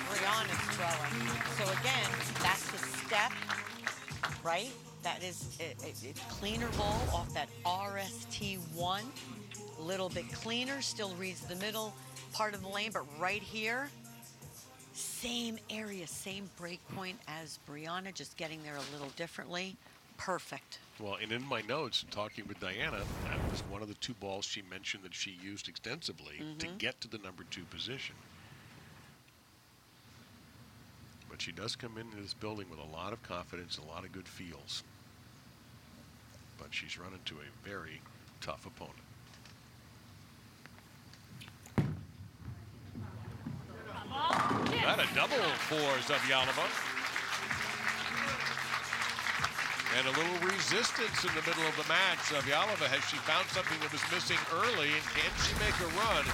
throwing. So again, that's the step, right? That is a, a, a cleaner ball off that RST1. A little bit cleaner, still reads the middle part of the lane, but right here, same area, same break point as Brianna, just getting there a little differently. Perfect. Well, and in my notes, talking with Diana, that was one of the two balls she mentioned that she used extensively to mm-hmm. get to the number two position. But But she does come into this building with a lot of confidence, a lot of good feels. But she's run into a very tough opponent. That a double for Zavjalova. And a little resistance in the middle of the match. Zavjalova, has she found something that was missing early, and can she make a run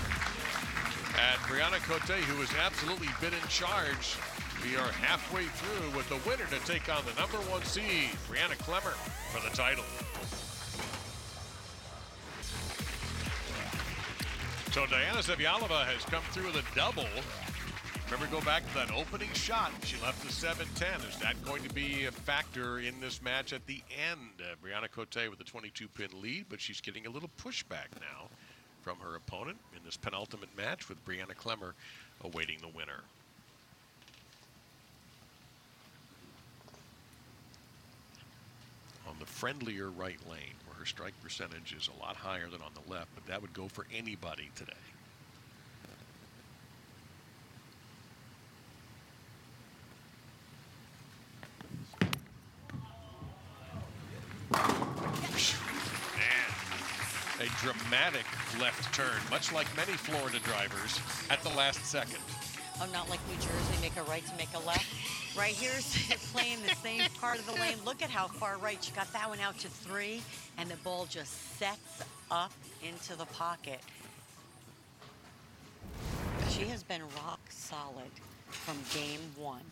at Brianna Cote, who has absolutely been in charge? We are halfway through with the winner to take on the number one seed, Brianna Clemmer, for the title. So Diana Zavjalova has come through with a double. Remember, go back to that opening shot. She left the 7-10. Is that going to be a factor in this match at the end? Uh, Brianna Cote with a 22-pin lead, but she's getting a little pushback now from her opponent in this penultimate match with Brianna Clemmer awaiting the winner. On the friendlier right lane, where her strike percentage is a lot higher than on the left, but that would go for anybody today. Man, a dramatic left turn, much like many Florida drivers at the last second. Oh, not like New Jersey, make a right to make a left. Right here's playing the same part of the lane. Look at how far right. She got that one out to three, and the ball just sets up into the pocket. She has been rock solid from game one.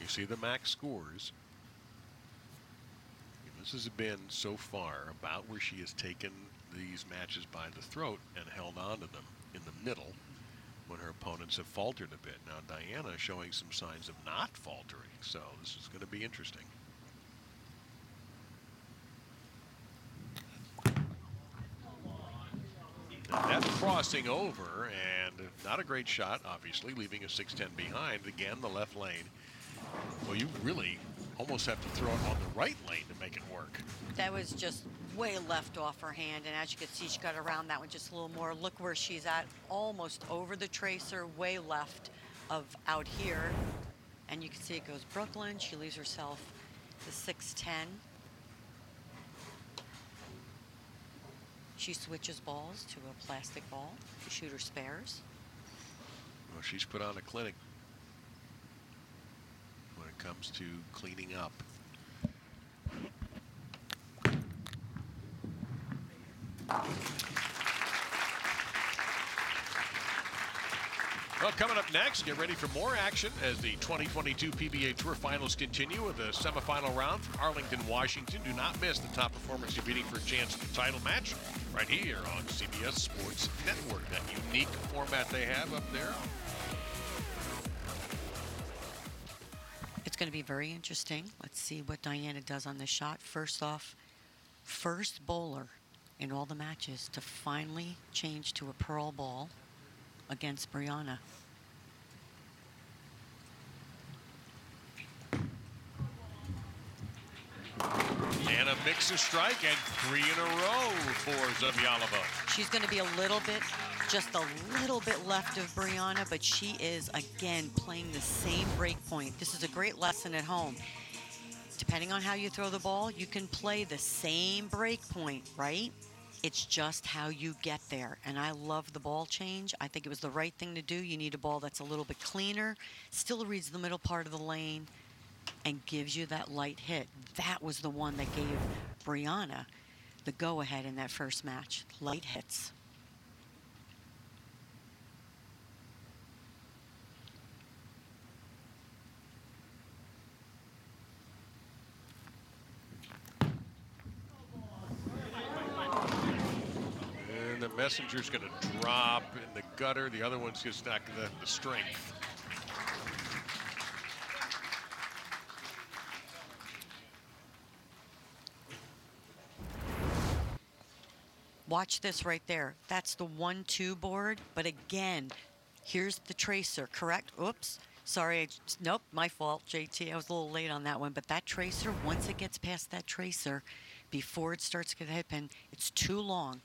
You see the max scores. This has been so far about where she has taken these matches by the throat and held on to them in the middle when her opponents have faltered a bit. Now Diana showing some signs of not faltering, so this is going to be interesting. Now that crossing over and not a great shot, obviously, leaving a 6-10 behind. Again, the left lane. Well, you really almost have to throw it on the right lane to make it work. That was just way left off her hand, and as you can see, she got around that one just a little more. Look where she's at, almost over the tracer, way left of out here. And you can see it goes Brooklyn. She leaves herself the 610. She switches balls to a plastic ball to shoot her spares. Well, she's put on a clinic it comes to cleaning up. Well, coming up next, get ready for more action as the 2022 PBA Tour Finals continue with a semifinal round from Arlington, Washington. Do not miss the top performers competing for a chance at the title match right here on CBS Sports Network. That unique format they have up there. It's going to be very interesting. Let's see what Diana does on this shot. First off, first bowler in all the matches to finally change to a pearl ball against Brianna. And a mixer strike and three in a row for Zavjalova. She's going to be a little bit, just a little bit left of Brianna, but she is, again, playing the same break point. This is a great lesson at home. Depending on how you throw the ball, you can play the same break point, right? It's just how you get there. And I love the ball change. I think it was the right thing to do. You need a ball that's a little bit cleaner, still reads the middle part of the lane, and gives you that light hit. That was the one that gave Brianna the go ahead in that first match. Light hits. And the messenger's going to drop in the gutter. The other one's just not the, the strength. Watch this right there. That's the one two board. But again, here's the tracer, correct? Oops. Sorry. I nope, my fault, JT. I was a little late on that one. But that tracer, once it gets past that tracer, before it starts to get pin, it's too long.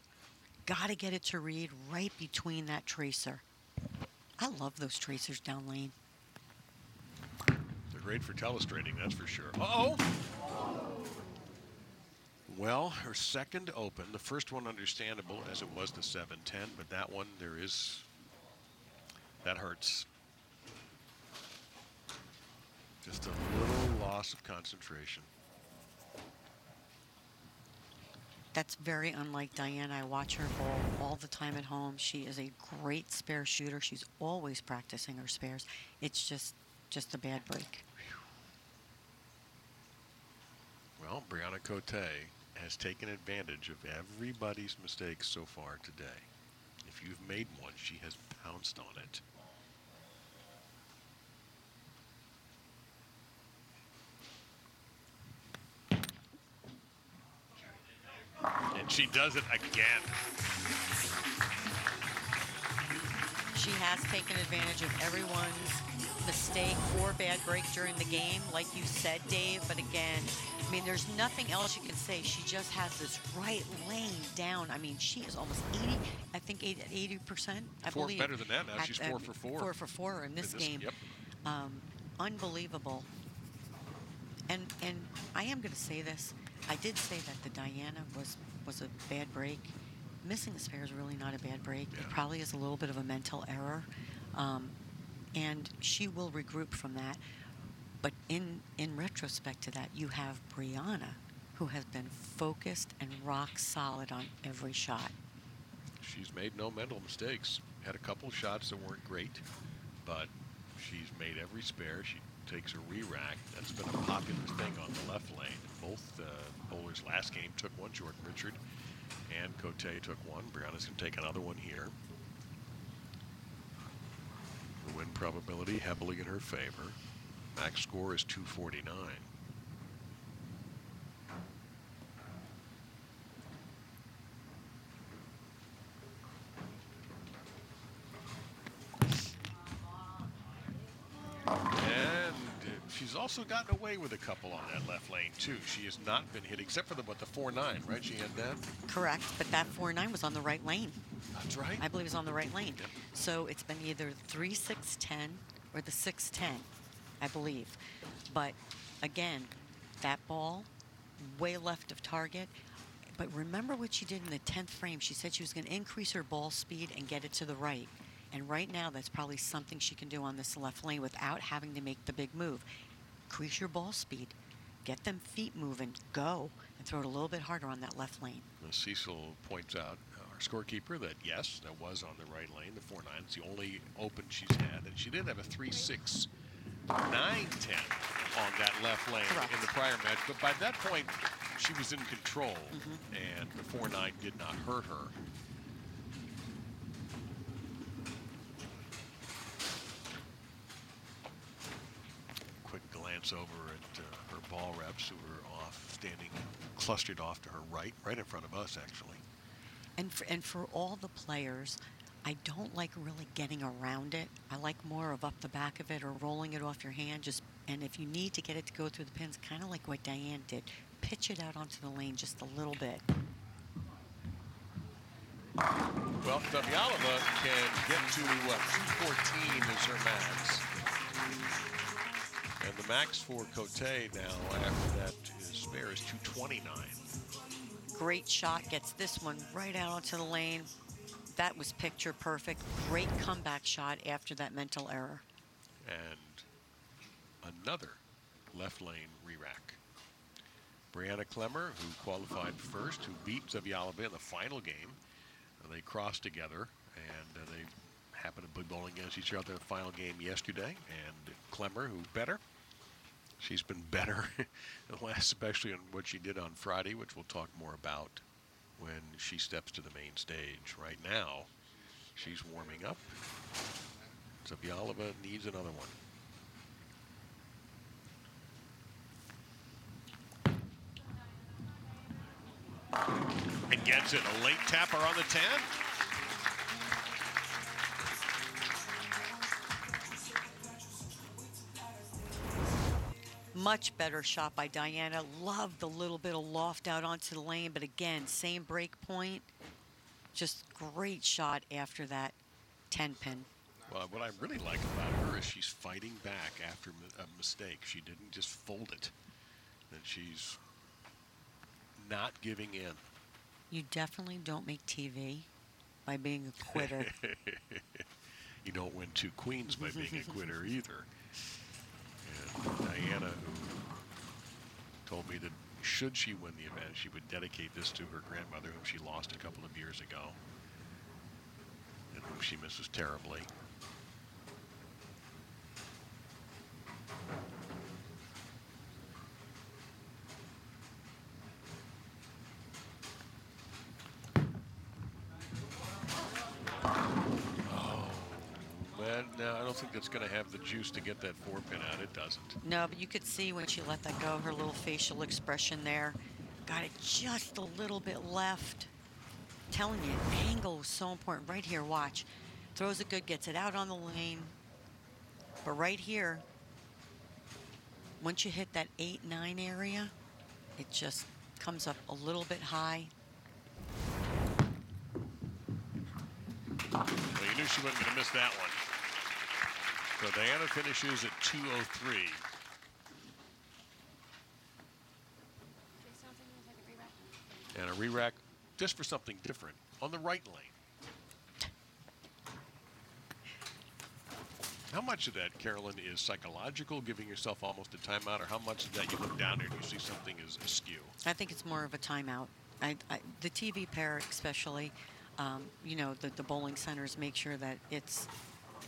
Got to get it to read right between that tracer. I love those tracers down lane. They're great for telestrating, that's for sure. Uh-oh. Well, her second open, the first one understandable as it was the 710, but that one there is that hurts. Just a little loss of concentration. That's very unlike Diane. I watch her bowl all the time at home. She is a great spare shooter. She's always practicing her spares. It's just just a bad break. Well, Brianna Cote has taken advantage of everybody's mistakes so far today. If you've made one, she has pounced on it. And she does it again. She has taken advantage of everyone's mistake or bad break during the game, like you said, Dave. But again, I mean, there's nothing else you can say. She just has this right lane down. I mean, she is almost 80, I think 80 percent. I Four believe. better than that now. at- She's uh, four for four. Four for four in this, In this- game. yep. Um, unbelievable. And and I am going to say this. I did say that the Diana was was a bad break. Missing the spare is really not a bad break. It probably is a little bit of a mental error, um, and she will regroup from that. But in in retrospect to that, you have Brianna, who has been focused and rock solid on every shot. She's made no mental mistakes. Had a couple shots that weren't great, but she's made every spare. She takes a re-rack. That's been a popular thing on the left lane. Both uh, bowlers last game took one. Jordan Richard and Cote took one. Brianna's going to take another one here. Win probability heavily in her favor. Max score is 249. And uh, she's also gotten away with a couple on that left lane too. She has not been hit except for the what the four nine, right? She had that. Correct, but that 4-9 was on the right lane. That's right. I believe it's on the right lane. Yep. So it's been either 3 6 10 or the 6 10, I believe. But again, that ball way left of target. But remember what she did in the 10th frame. She said she was going to increase her ball speed and get it to the right. And right now, that's probably something she can do on this left lane without having to make the big move. Increase your ball speed, get them feet moving, go, and throw it a little bit harder on that left lane. Cecil points out, scorekeeper, that yes, that was on the right lane. The 4 9 is the only open she's had. And she did have a 3 6 9 10 on that left lane Correct. in the prior match. But by that point, she was in control, and the 4 9 did not hurt her. Quick glance over at uh, her ball reps who were off, standing clustered off to her right, right in front of us, actually. And for, and for all the players, I don't like really getting around it. I like more of up the back of it or rolling it off your hand. Just and if you need to get it to go through the pins, kind of like what Diane did, pitch it out onto the lane just a little bit. Well, Zavjalova can get to what 214 is her max, and the max for Cote now after that is spare is 229. Great shot, gets this one right out onto the lane. That was picture perfect. Great comeback shot after that mental error. and another left lane re-rack. Brianna Clemmer, who qualified first, who beat Zavjalova in the final game. They crossed together, and uh, they happened to be bowling against each other in the final game yesterday. And Clemmer, who better, she's been better, especially on what she did on Friday, which we'll talk more about when she steps to the main stage. Right now, she's warming up. So Zavjalova needs another one. and gets it. A late tapper on the 10. Much better shot by Diana. Love the little bit of loft out onto the lane, but again, same break point. Just great shot after that 10 pin. Well, what I really like about her is she's fighting back after a mistake. She didn't just fold it, and she's not giving in. You definitely don't make TV by being a quitter. You don't win two queens by being a quitter either. Diana, who told me that should she win the event, she would dedicate this to her grandmother, whom she lost a couple of years ago, and whom she misses terribly. But no, I don't think that's going to have the juice to get that four pin out. It doesn't. no, but you could see when she let that go, her little facial expression there. Got it just a little bit left. telling you, angle is so important. Right here, watch. Throws it good, gets it out on the lane. But right here, once you hit that 8 9 area, it just comes up a little bit high. Well, you knew she wasn't going to miss that one. So Diana finishes at 203. And a re-rack just for something different on the right lane. How much of that, Carolyn, is psychological, giving yourself almost a timeout, or how much of that you look down there and you see something is askew? I think it's more of a timeout. I, I, the TV pair, especially, um, you know, the, the bowling centers make sure that it's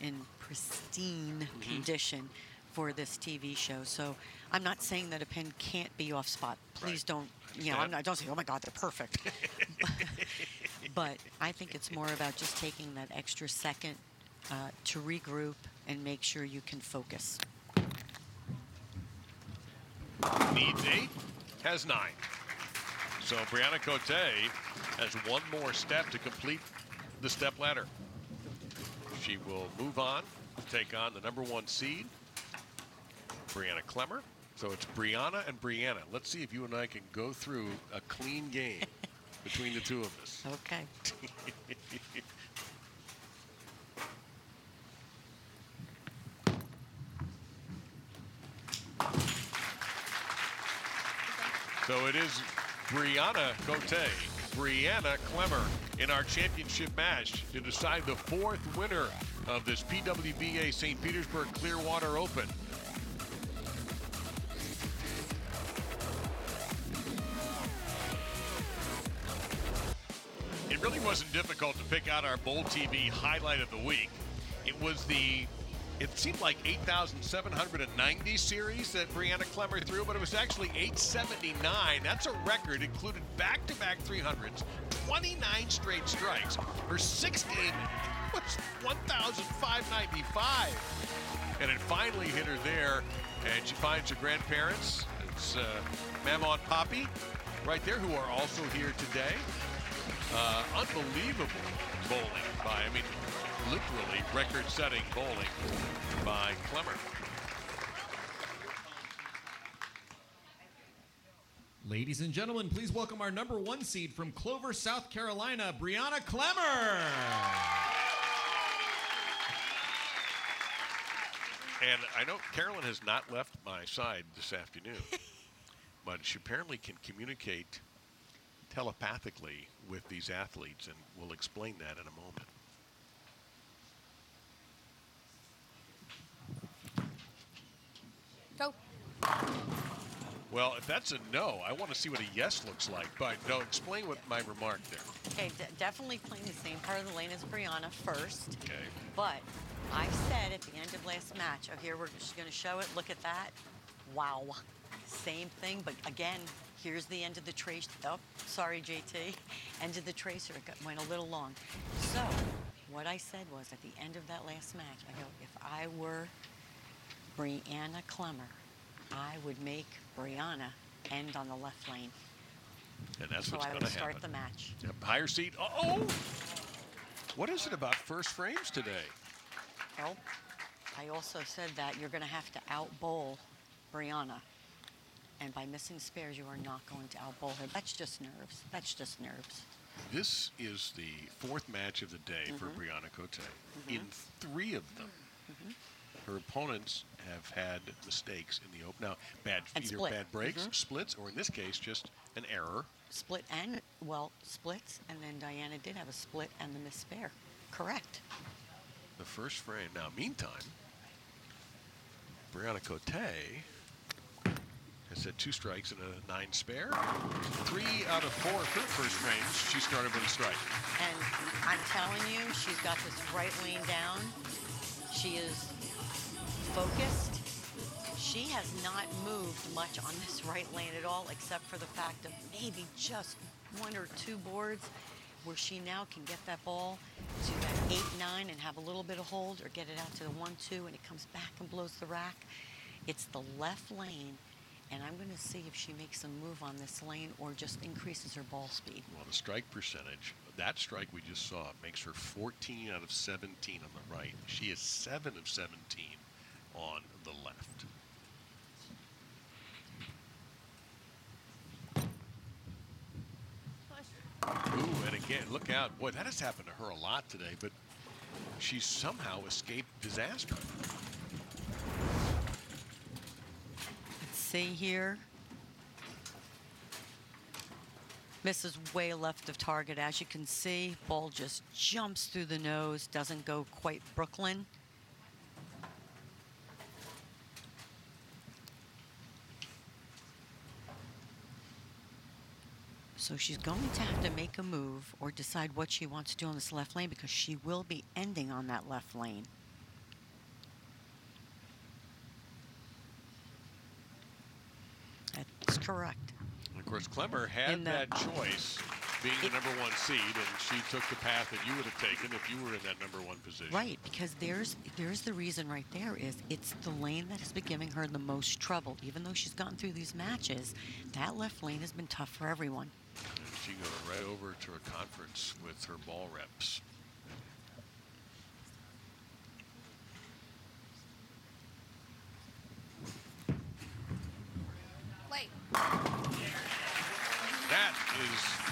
in pristine condition for this TV show. So I'm not saying that a pin can't be off spot. Please Right. don't, you know, I'm not, don't say, oh my God, they're perfect. but I think it's more about just taking that extra second uh, to regroup and make sure you can focus. Needs eight, has nine. So Brianna Cote has one more step to complete the step ladder. She will move on, take on the number one seed, Brianna Clemmer. So it's Brianna and Brianna. Let's see if you and I can go through a clean game between the two of us. Okay. So it is Brianna Cote, Brianna Clemmer in our championship match to decide the fourth winner of this PWBA St. Petersburg Clearwater Open. It really wasn't difficult to pick out our Bowl TV highlight of the week. It was the, it seemed like 8,790 series that Brianna Clemmer threw, but it was actually 879. That's a record, included back to back 300s, 29 straight strikes. Her six game was 1,595. And it finally hit her there, and she finds her grandparents. It's uh, Mama and Poppy right there, who are also here today. Uh, unbelievable bowling by, I mean, literally record-setting bowling by Clemmer. Ladies and gentlemen, please welcome our number one seed from Clover, South Carolina, Brianna Clemmer. And I know Carolyn has not left my side this afternoon, but she apparently can communicate telepathically with these athletes, and we'll explain that in a moment. Go. Well, if that's a no, I want to see what a yes looks like. But no, explain what my remark there. Okay, d- definitely playing the same part of the lane as Brianna first. Okay. But I said at the end of last match, oh, here we're just going to show it. Look at that. Wow. Same thing, but again, here's the end of the trace. Oh, sorry, JT. End of the tracer. It got, went a little long. So, what I said was at the end of that last match, I go, if I were Brianna Clemmer, I would make Brianna end on the left lane. And that's so what's I going to start the match. Yep, higher seat. Oh! What is it about first frames today? Well, I also said that you're going to have to outbowl Brianna. And by missing spares, you are not going to outbowl her. That's just nerves. That's just nerves. This is the fourth match of the day for Mm-hmm. Brianna Cote. In three of them, her opponents have had mistakes in the open. Now, bad And either split. bad breaks, Mhm. splits, or in this case, just an error. Split and, well, splits, and then Diana did have a split and the miss spare. Correct. The first frame. Now, meantime, Brianna Cote has had two strikes and a nine spare. Three out of four of her first frames, she started with a strike. And I'm telling you, she's got this right lane down. She is focused. She has not moved much on this right lane at all, except for the fact of maybe just one or two boards where she now can get that ball to that 8-9 and have a little bit of hold or get it out to the 1-2 and it comes back and blows the rack. It's the left lane, and I'm going to see if she makes a move on this lane or just increases her ball speed. Well, the strike percentage, that strike we just saw, makes her 14 out of 17 on the right. She is 7 of 17 on the left. Ooh, and again, look out. Boy, that has happened to her a lot today, but she's somehow escaped disaster. Let's see here. Misses way left of target. As you can see, ball just jumps through the nose, doesn't go quite Brooklyn. So she's going to have to make a move or decide what she wants to do on this left lane because she will be ending on that left lane. That's correct. And of course, Clemmer had the- that choice, being the number one seed, and she took the path that you would have taken if you were in that number one position. Right, because there's there's the reason right there is it's the lane that has been giving her the most trouble. Even though she's gotten through these matches, that left lane has been tough for everyone. And she goes right over to a conference with her ball reps. Late. That is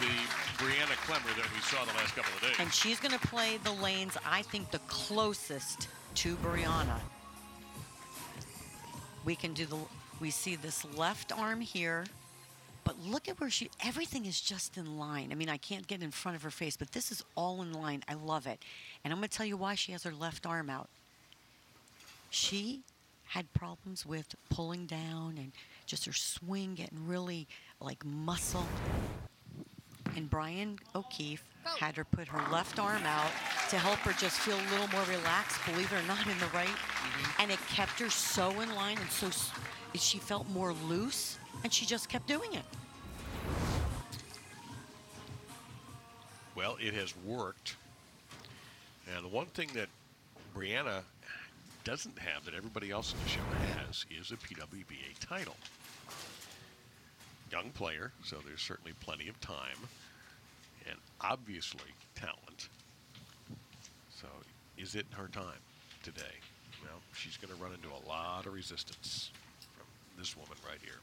the Brianna Clemmer that we saw the last couple of days. And she's going to play the lanes I think the closest to Brianna. We can do the we see this left arm here. But look at where she everything is just in line. I mean, I can't get in front of her face, but this is all in line. I love it. And I'm going to tell you why she has her left arm out. She had problems with pulling down and just her swing getting really like muscle. And Brian O'Keefe had her put her left arm out to help her just feel a little more relaxed, believe it or not, in the right. Mm-hmm. And it kept her so in line and so she felt more loose, and she just kept doing it. Well, it has worked. And the one thing that Brianna doesn't have that everybody else in the show has is a PWBA title. Young player, so there's certainly plenty of time, and obviously talent. So, is it her time today? Well, she's going to run into a lot of resistance this woman right here.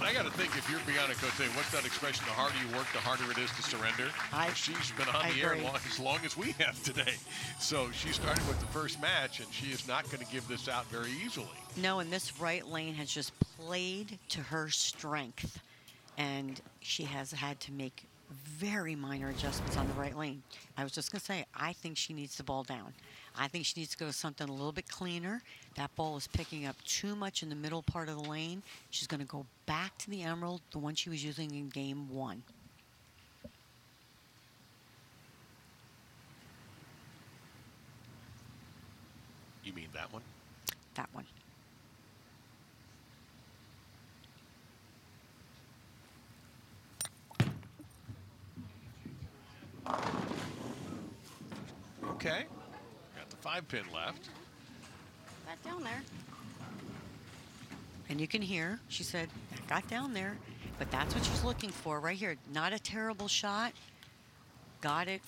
I got to think if you're Brianna Cote, what's that expression? The harder you work, the harder it is to surrender. I- She's been on I the air long, as long as we have today. So she started with the first match, and she is not going to give this out very easily. No, and this right lane has just played to her strength. And she has had to make very minor adjustments on the right lane. I was just going to say, I think she needs the ball down. I think she needs to go to something a little bit cleaner. That ball is picking up too much in the middle part of the lane. She's going to go back to the Emerald, the one she was using in game one. You mean that one? That one. Okay. Got the five pin left. Got down there. And you can hear, she said, "I got down there. But that's what she's looking for right here. Not a terrible shot. Got it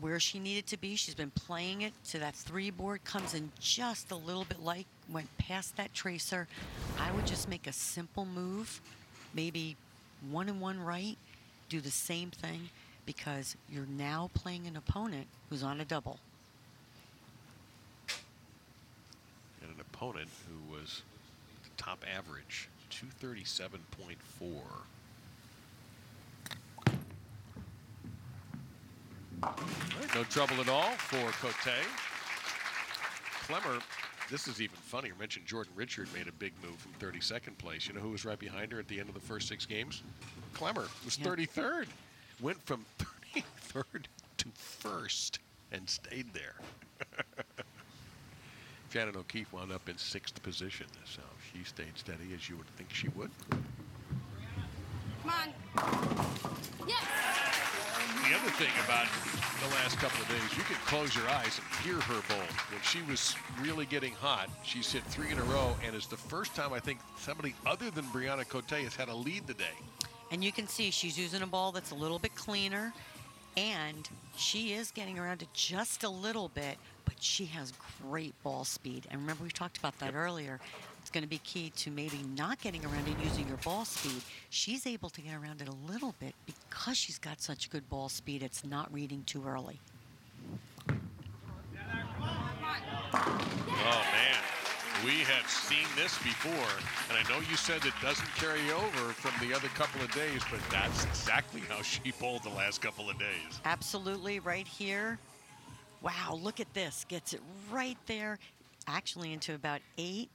where she needed to be. She's been playing it to that three board. Comes in just a little bit light went past that tracer, I would just make a simple move, maybe one and one right, do the same thing because you're now playing an opponent who's on a double. And an opponent who was top average, 237.4. Right, no trouble at all for Cote. Clemmer, this is even funnier. mentioned Jordan Richard made a big move from 32nd place. You know who was right behind her at the end of the first six games? Clemmer was Yeah. 33rd. Went from 33rd to first and stayed there. Shannon O'Keefe wound up in sixth position, so she stayed steady as you would think she would. Come on. Yes. The other thing about the last couple of days, you could close your eyes and hear her bowl. When she was really getting hot, she's hit three in a row, and it's the first time I think somebody other than Brianna Cote has had a lead today. And you can see she's using a ball that's a little bit cleaner, and she is getting around it just a little bit, but she has great ball speed. And remember, we talked about that earlier. It's going to be key to maybe not getting around it using your ball speed. She's able to get around it a little bit because she's got such good ball speed. It's not reading too early. Oh, man. We have seen this before, and I know you said it doesn't carry over from the other couple of days, but that's exactly how she bowled the last couple of days. Absolutely, right here. Wow, look at this. Gets it right there, actually into about eight.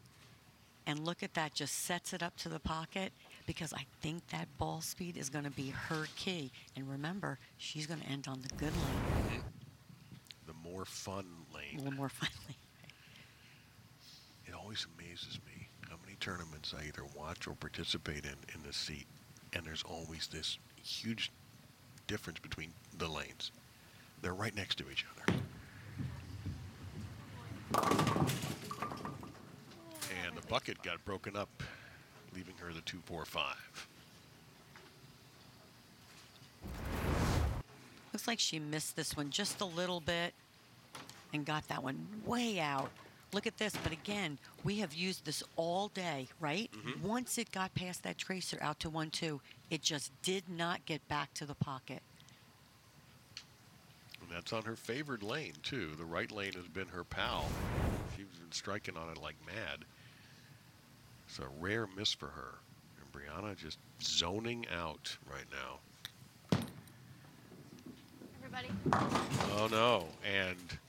And look at that, just sets it up to the pocket because I think that ball speed is going to be her key. And remember, she's going to end on the good lane, The more fun lane. The more fun It always amazes me how many tournaments I either watch or participate in in this seat, and there's always this huge difference between the lanes. They're right next to each other. And the bucket got broken up, leaving her the 245. Looks like she missed this one just a little bit and got that one way out. Look at this, but again, we have used this all day, right? Mm-hmm. Once it got past that tracer out to 1 2, it just did not get back to the pocket. And that's on her favored lane, too. The right lane has been her pal. She's been striking on it like mad. It's a rare miss for her. And Brianna just zoning out right now. Everybody. Oh, no. And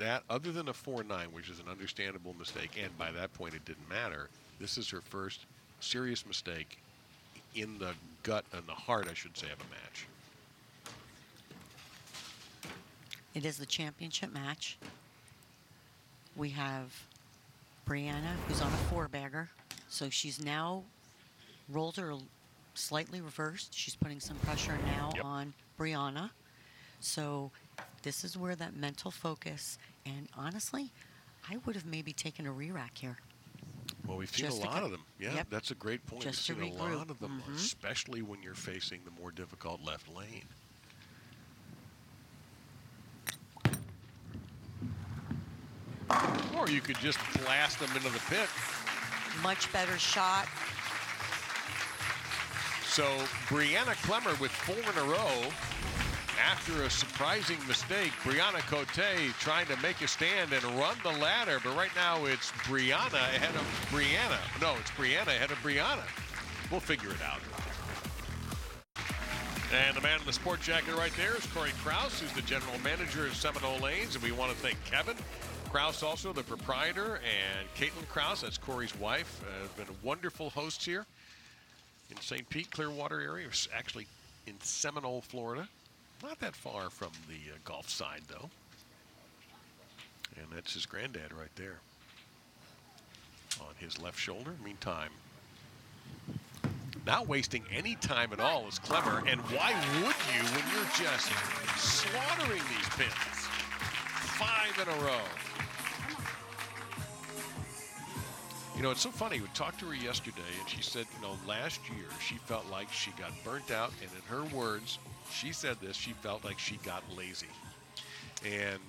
that, other than a 4 9, which is an understandable mistake, and by that point it didn't matter, this is her first serious mistake in the gut and the heart, I should say, of a match. It is the championship match. We have Brianna, who's on a four bagger. So she's now rolled her slightly reversed. She's putting some pressure now Yep. on Brianna. So this is where that mental focus, and honestly, I would have maybe taken a re rack here. Well, we've seen Just a lot go- of them. Yeah, Yep. that's a great point. Just we've to seen a lot of them, Mhm. especially when you're facing the more difficult left lane. Or you could just blast them into the pit. Much better shot. So Brianna Clemmer with four in a row. After a surprising mistake, Brianna Cote trying to make a stand and run the ladder, but right now it's Brianna ahead of Brianna. No, it's Brianna ahead of Brianna. We'll figure it out. And the man in the sport jacket right there is Corey Kraus, who's the general manager of Seminole Lanes, and we want to thank Kevin Kraus, also the proprietor, and Caitlin Kraus, that's Corey's wife, uh, have been a wonderful hosts here in St. Pete, Clearwater area. Actually in Seminole, Florida. Not that far from the uh, Gulf side, though. And that's his granddad right there on his left shoulder. Meantime, not wasting any time at all is Clemmer. And why would you when you're just slaughtering these pins? Five in a row. You know, it's so funny. We talked to her yesterday, and she said, you know, last year she felt like she got burnt out, and in her words, she said this: she felt like she got lazy. And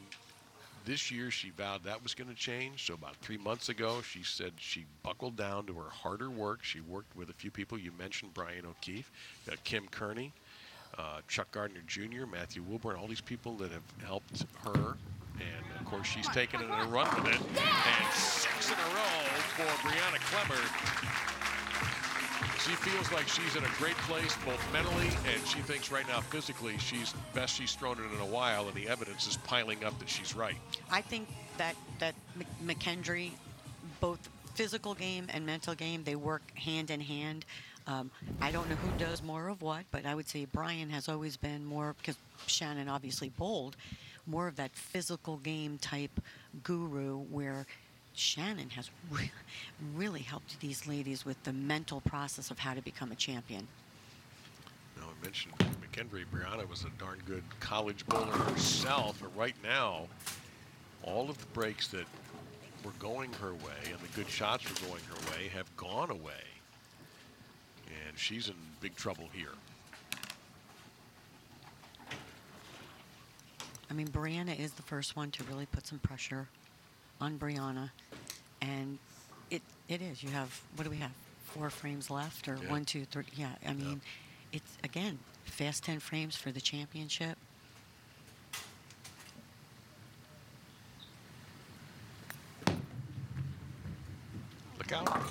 this year she vowed that was going to change. So about three months ago, she said she buckled down to her harder work. She worked with a few people. You mentioned Brian O'Keefe, uh, Kim Kearney, uh, Chuck Gardner Jr., Matthew Wilburn, all these people that have helped her. And of course, she's taken it and a run with it. And six in a row for Brianna Clemmer. She feels like she's in a great place both mentally and she thinks right now physically she's best she's thrown it in a while and the evidence is piling up that she's right. I think that that McKendree, both physical game and mental game, they work hand in hand. Um, I don't know who does more of what, but I would say Brian has always been more because Shannon obviously bowled, more of that physical game type guru where Shannon has re- really helped these ladies with the mental process of how to become a champion. Now, I mentioned McKendree. Brianna was a darn good college bowler herself, but right now, all of the breaks that were going her way and the good shots were going her way have gone away. And she's in big trouble here. I mean, Brianna is the first one to really put some pressure on Brianna, and it it is. You have what do we have? Four frames left, or Yeah. one, two, three? Yeah, I mean, it's again fast ten frames for the championship. Look out.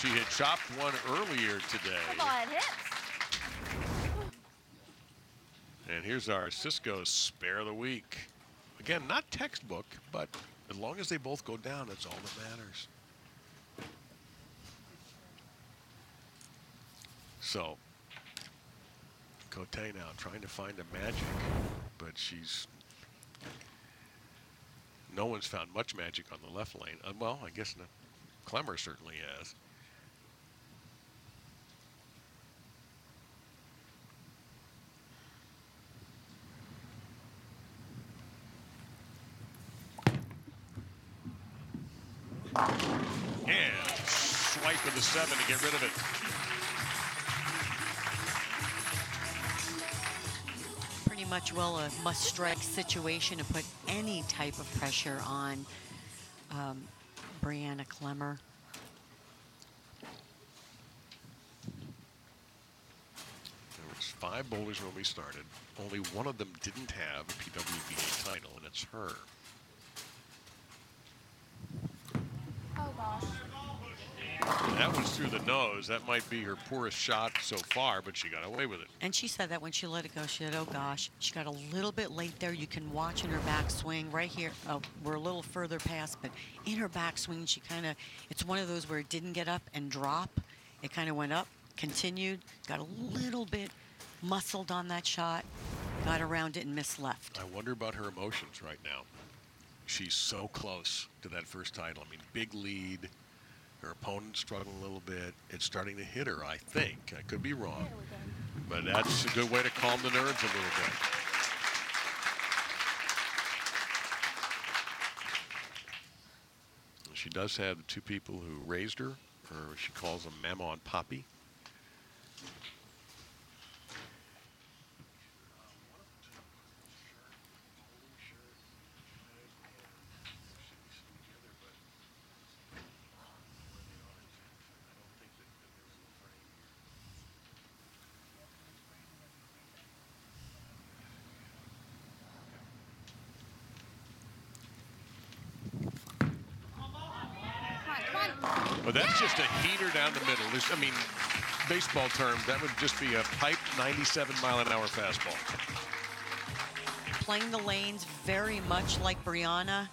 She had chopped one earlier today. Come on, hits. And here's our Cisco spare of the week. Again, not textbook, but as long as they both go down, that's all that matters. So, Cote now trying to find a magic, but she's. No one's found much magic on the left lane. Uh, well, I guess no, Clemmer certainly has. And swipe of the seven to get rid of it. Pretty much, well, a must-strike situation to put any type of pressure on um, Brianna Clemmer. There was five bowlers when we started. Only one of them didn't have a PWBA title, and it's her. Oh gosh. That was through the nose. That might be her poorest shot so far, but she got away with it. And she said that when she let it go, she said, "Oh gosh, she got a little bit late there. You can watch in her backswing right here. Oh, we're a little further past, but in her backswing, she kind of. It's one of those where it didn't get up and drop. It kind of went up, continued, got a little bit muscled on that shot, got around it and missed left. I wonder about her emotions right now. She's so close to that first title. I mean, big lead. Her opponent's struggling a little bit. It's starting to hit her, I think. I could be wrong. But that's a good way to calm the nerves a little bit. She does have two people who raised her, or she calls them Mama and Poppy. Come on, come on. But that's heater down the middle. There's, I mean, baseball term, that would just be a pipe 97 mile an hour fastball. Playing the lanes very much like Brianna.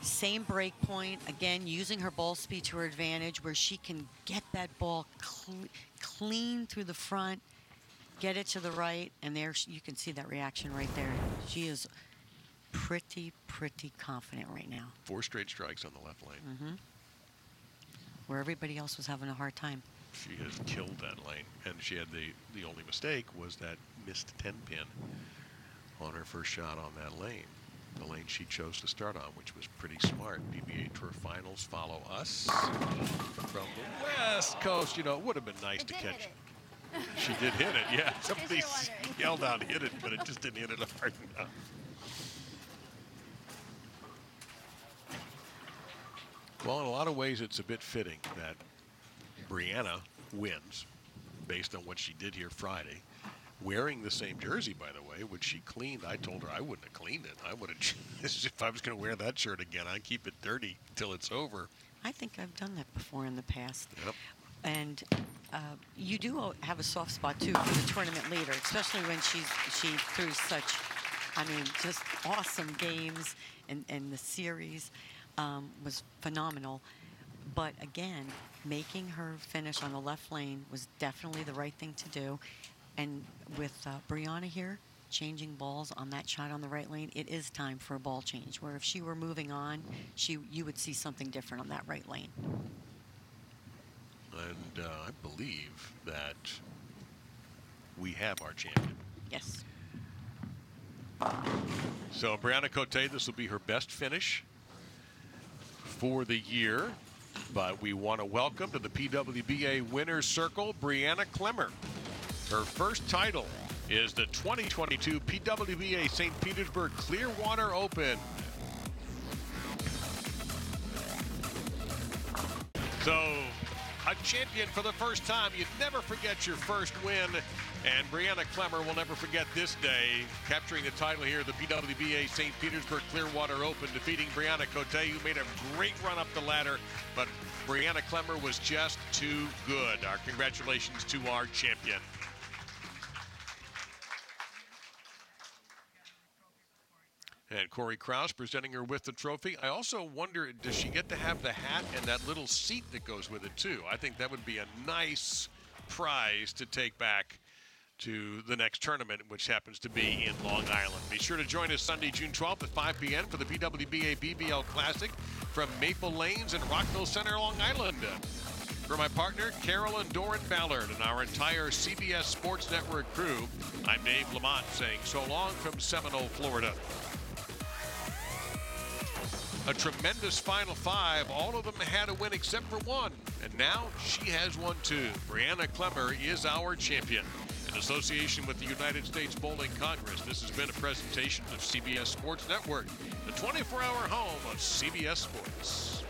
Same break point. Again, using her ball speed to her advantage where she can get that ball cle clean through the front, get it to the right, and there you can see that reaction right there. She is pretty, pretty confident right now, Four straight strikes on the left lane. Mm-hmm. Where everybody else was having a hard time. She has killed that lane. And she had the, the only mistake was that missed 10 pin on her first shot on that lane. The lane she chose to start on, which was pretty smart. PBA Tour Finals follow us from the West Coast. You know, it would have been nice It to catch hit it. She did hit it, yeah. Somebody yelled out, hit it, but it just didn't hit it hard enough. Well, in a lot of ways, it's a bit fitting that Brianna wins based on what she did here Friday. Wearing the same jersey, by the way, which she cleaned. I told her I wouldn't have cleaned it. I would have, if I was going to wear that shirt again, I'd keep it dirty till it's over. I think I've done that before in the past. Yep. And uh, you do have a soft spot too for the tournament leader, especially when she's she threw such, I mean, just awesome games, and and the series um, was phenomenal. But again, making her finish on the left lane was definitely the right thing to do. And with uh, Bryanna here changing balls on that shot on the right lane, it is time for a ball change. Where if she were moving on, she you would see something different on that right lane. And uh, I believe that we have our champion. Yes. So Bryanna Coté, this will be her best finish for the year. But we want to welcome to the PWBA Winners Circle Breanna Clemmer. Her first title is the 2022 PWBA St. Petersburg Clearwater Open. So, a champion for the first time. You never forget your first win. And Breanna Clemmer will never forget this day, capturing the title here, the PWBA St. Petersburg Clearwater Open, defeating Bryanna Coté, who made a great run up the ladder. But Breanna Clemmer was just too good. Our congratulations to our champion. And Corey Kraus presenting her with the trophy. I also wonder, does she get to have the hat and that little seat that goes with it too? I think that would be a nice prize to take back to the next tournament, which happens to be in Long Island. Be sure to join us Sunday, June 12th at 5 p.m. for the PWBA BBL Classic from Maple Lanes in Rockville Centre, Long Island. For my partner, Carolyn Dorin-Ballard, and our entire CBS Sports Network crew, I'm Dave Lamont saying so long from Seminole, Florida. A tremendous Final Five. All of them had a win except for one. And now she has one too. Breanna Clemmer is our champion. In association with the United States Bowling Congress, this has been a presentation of CBS Sports Network, the 24 hour home of CBS Sports.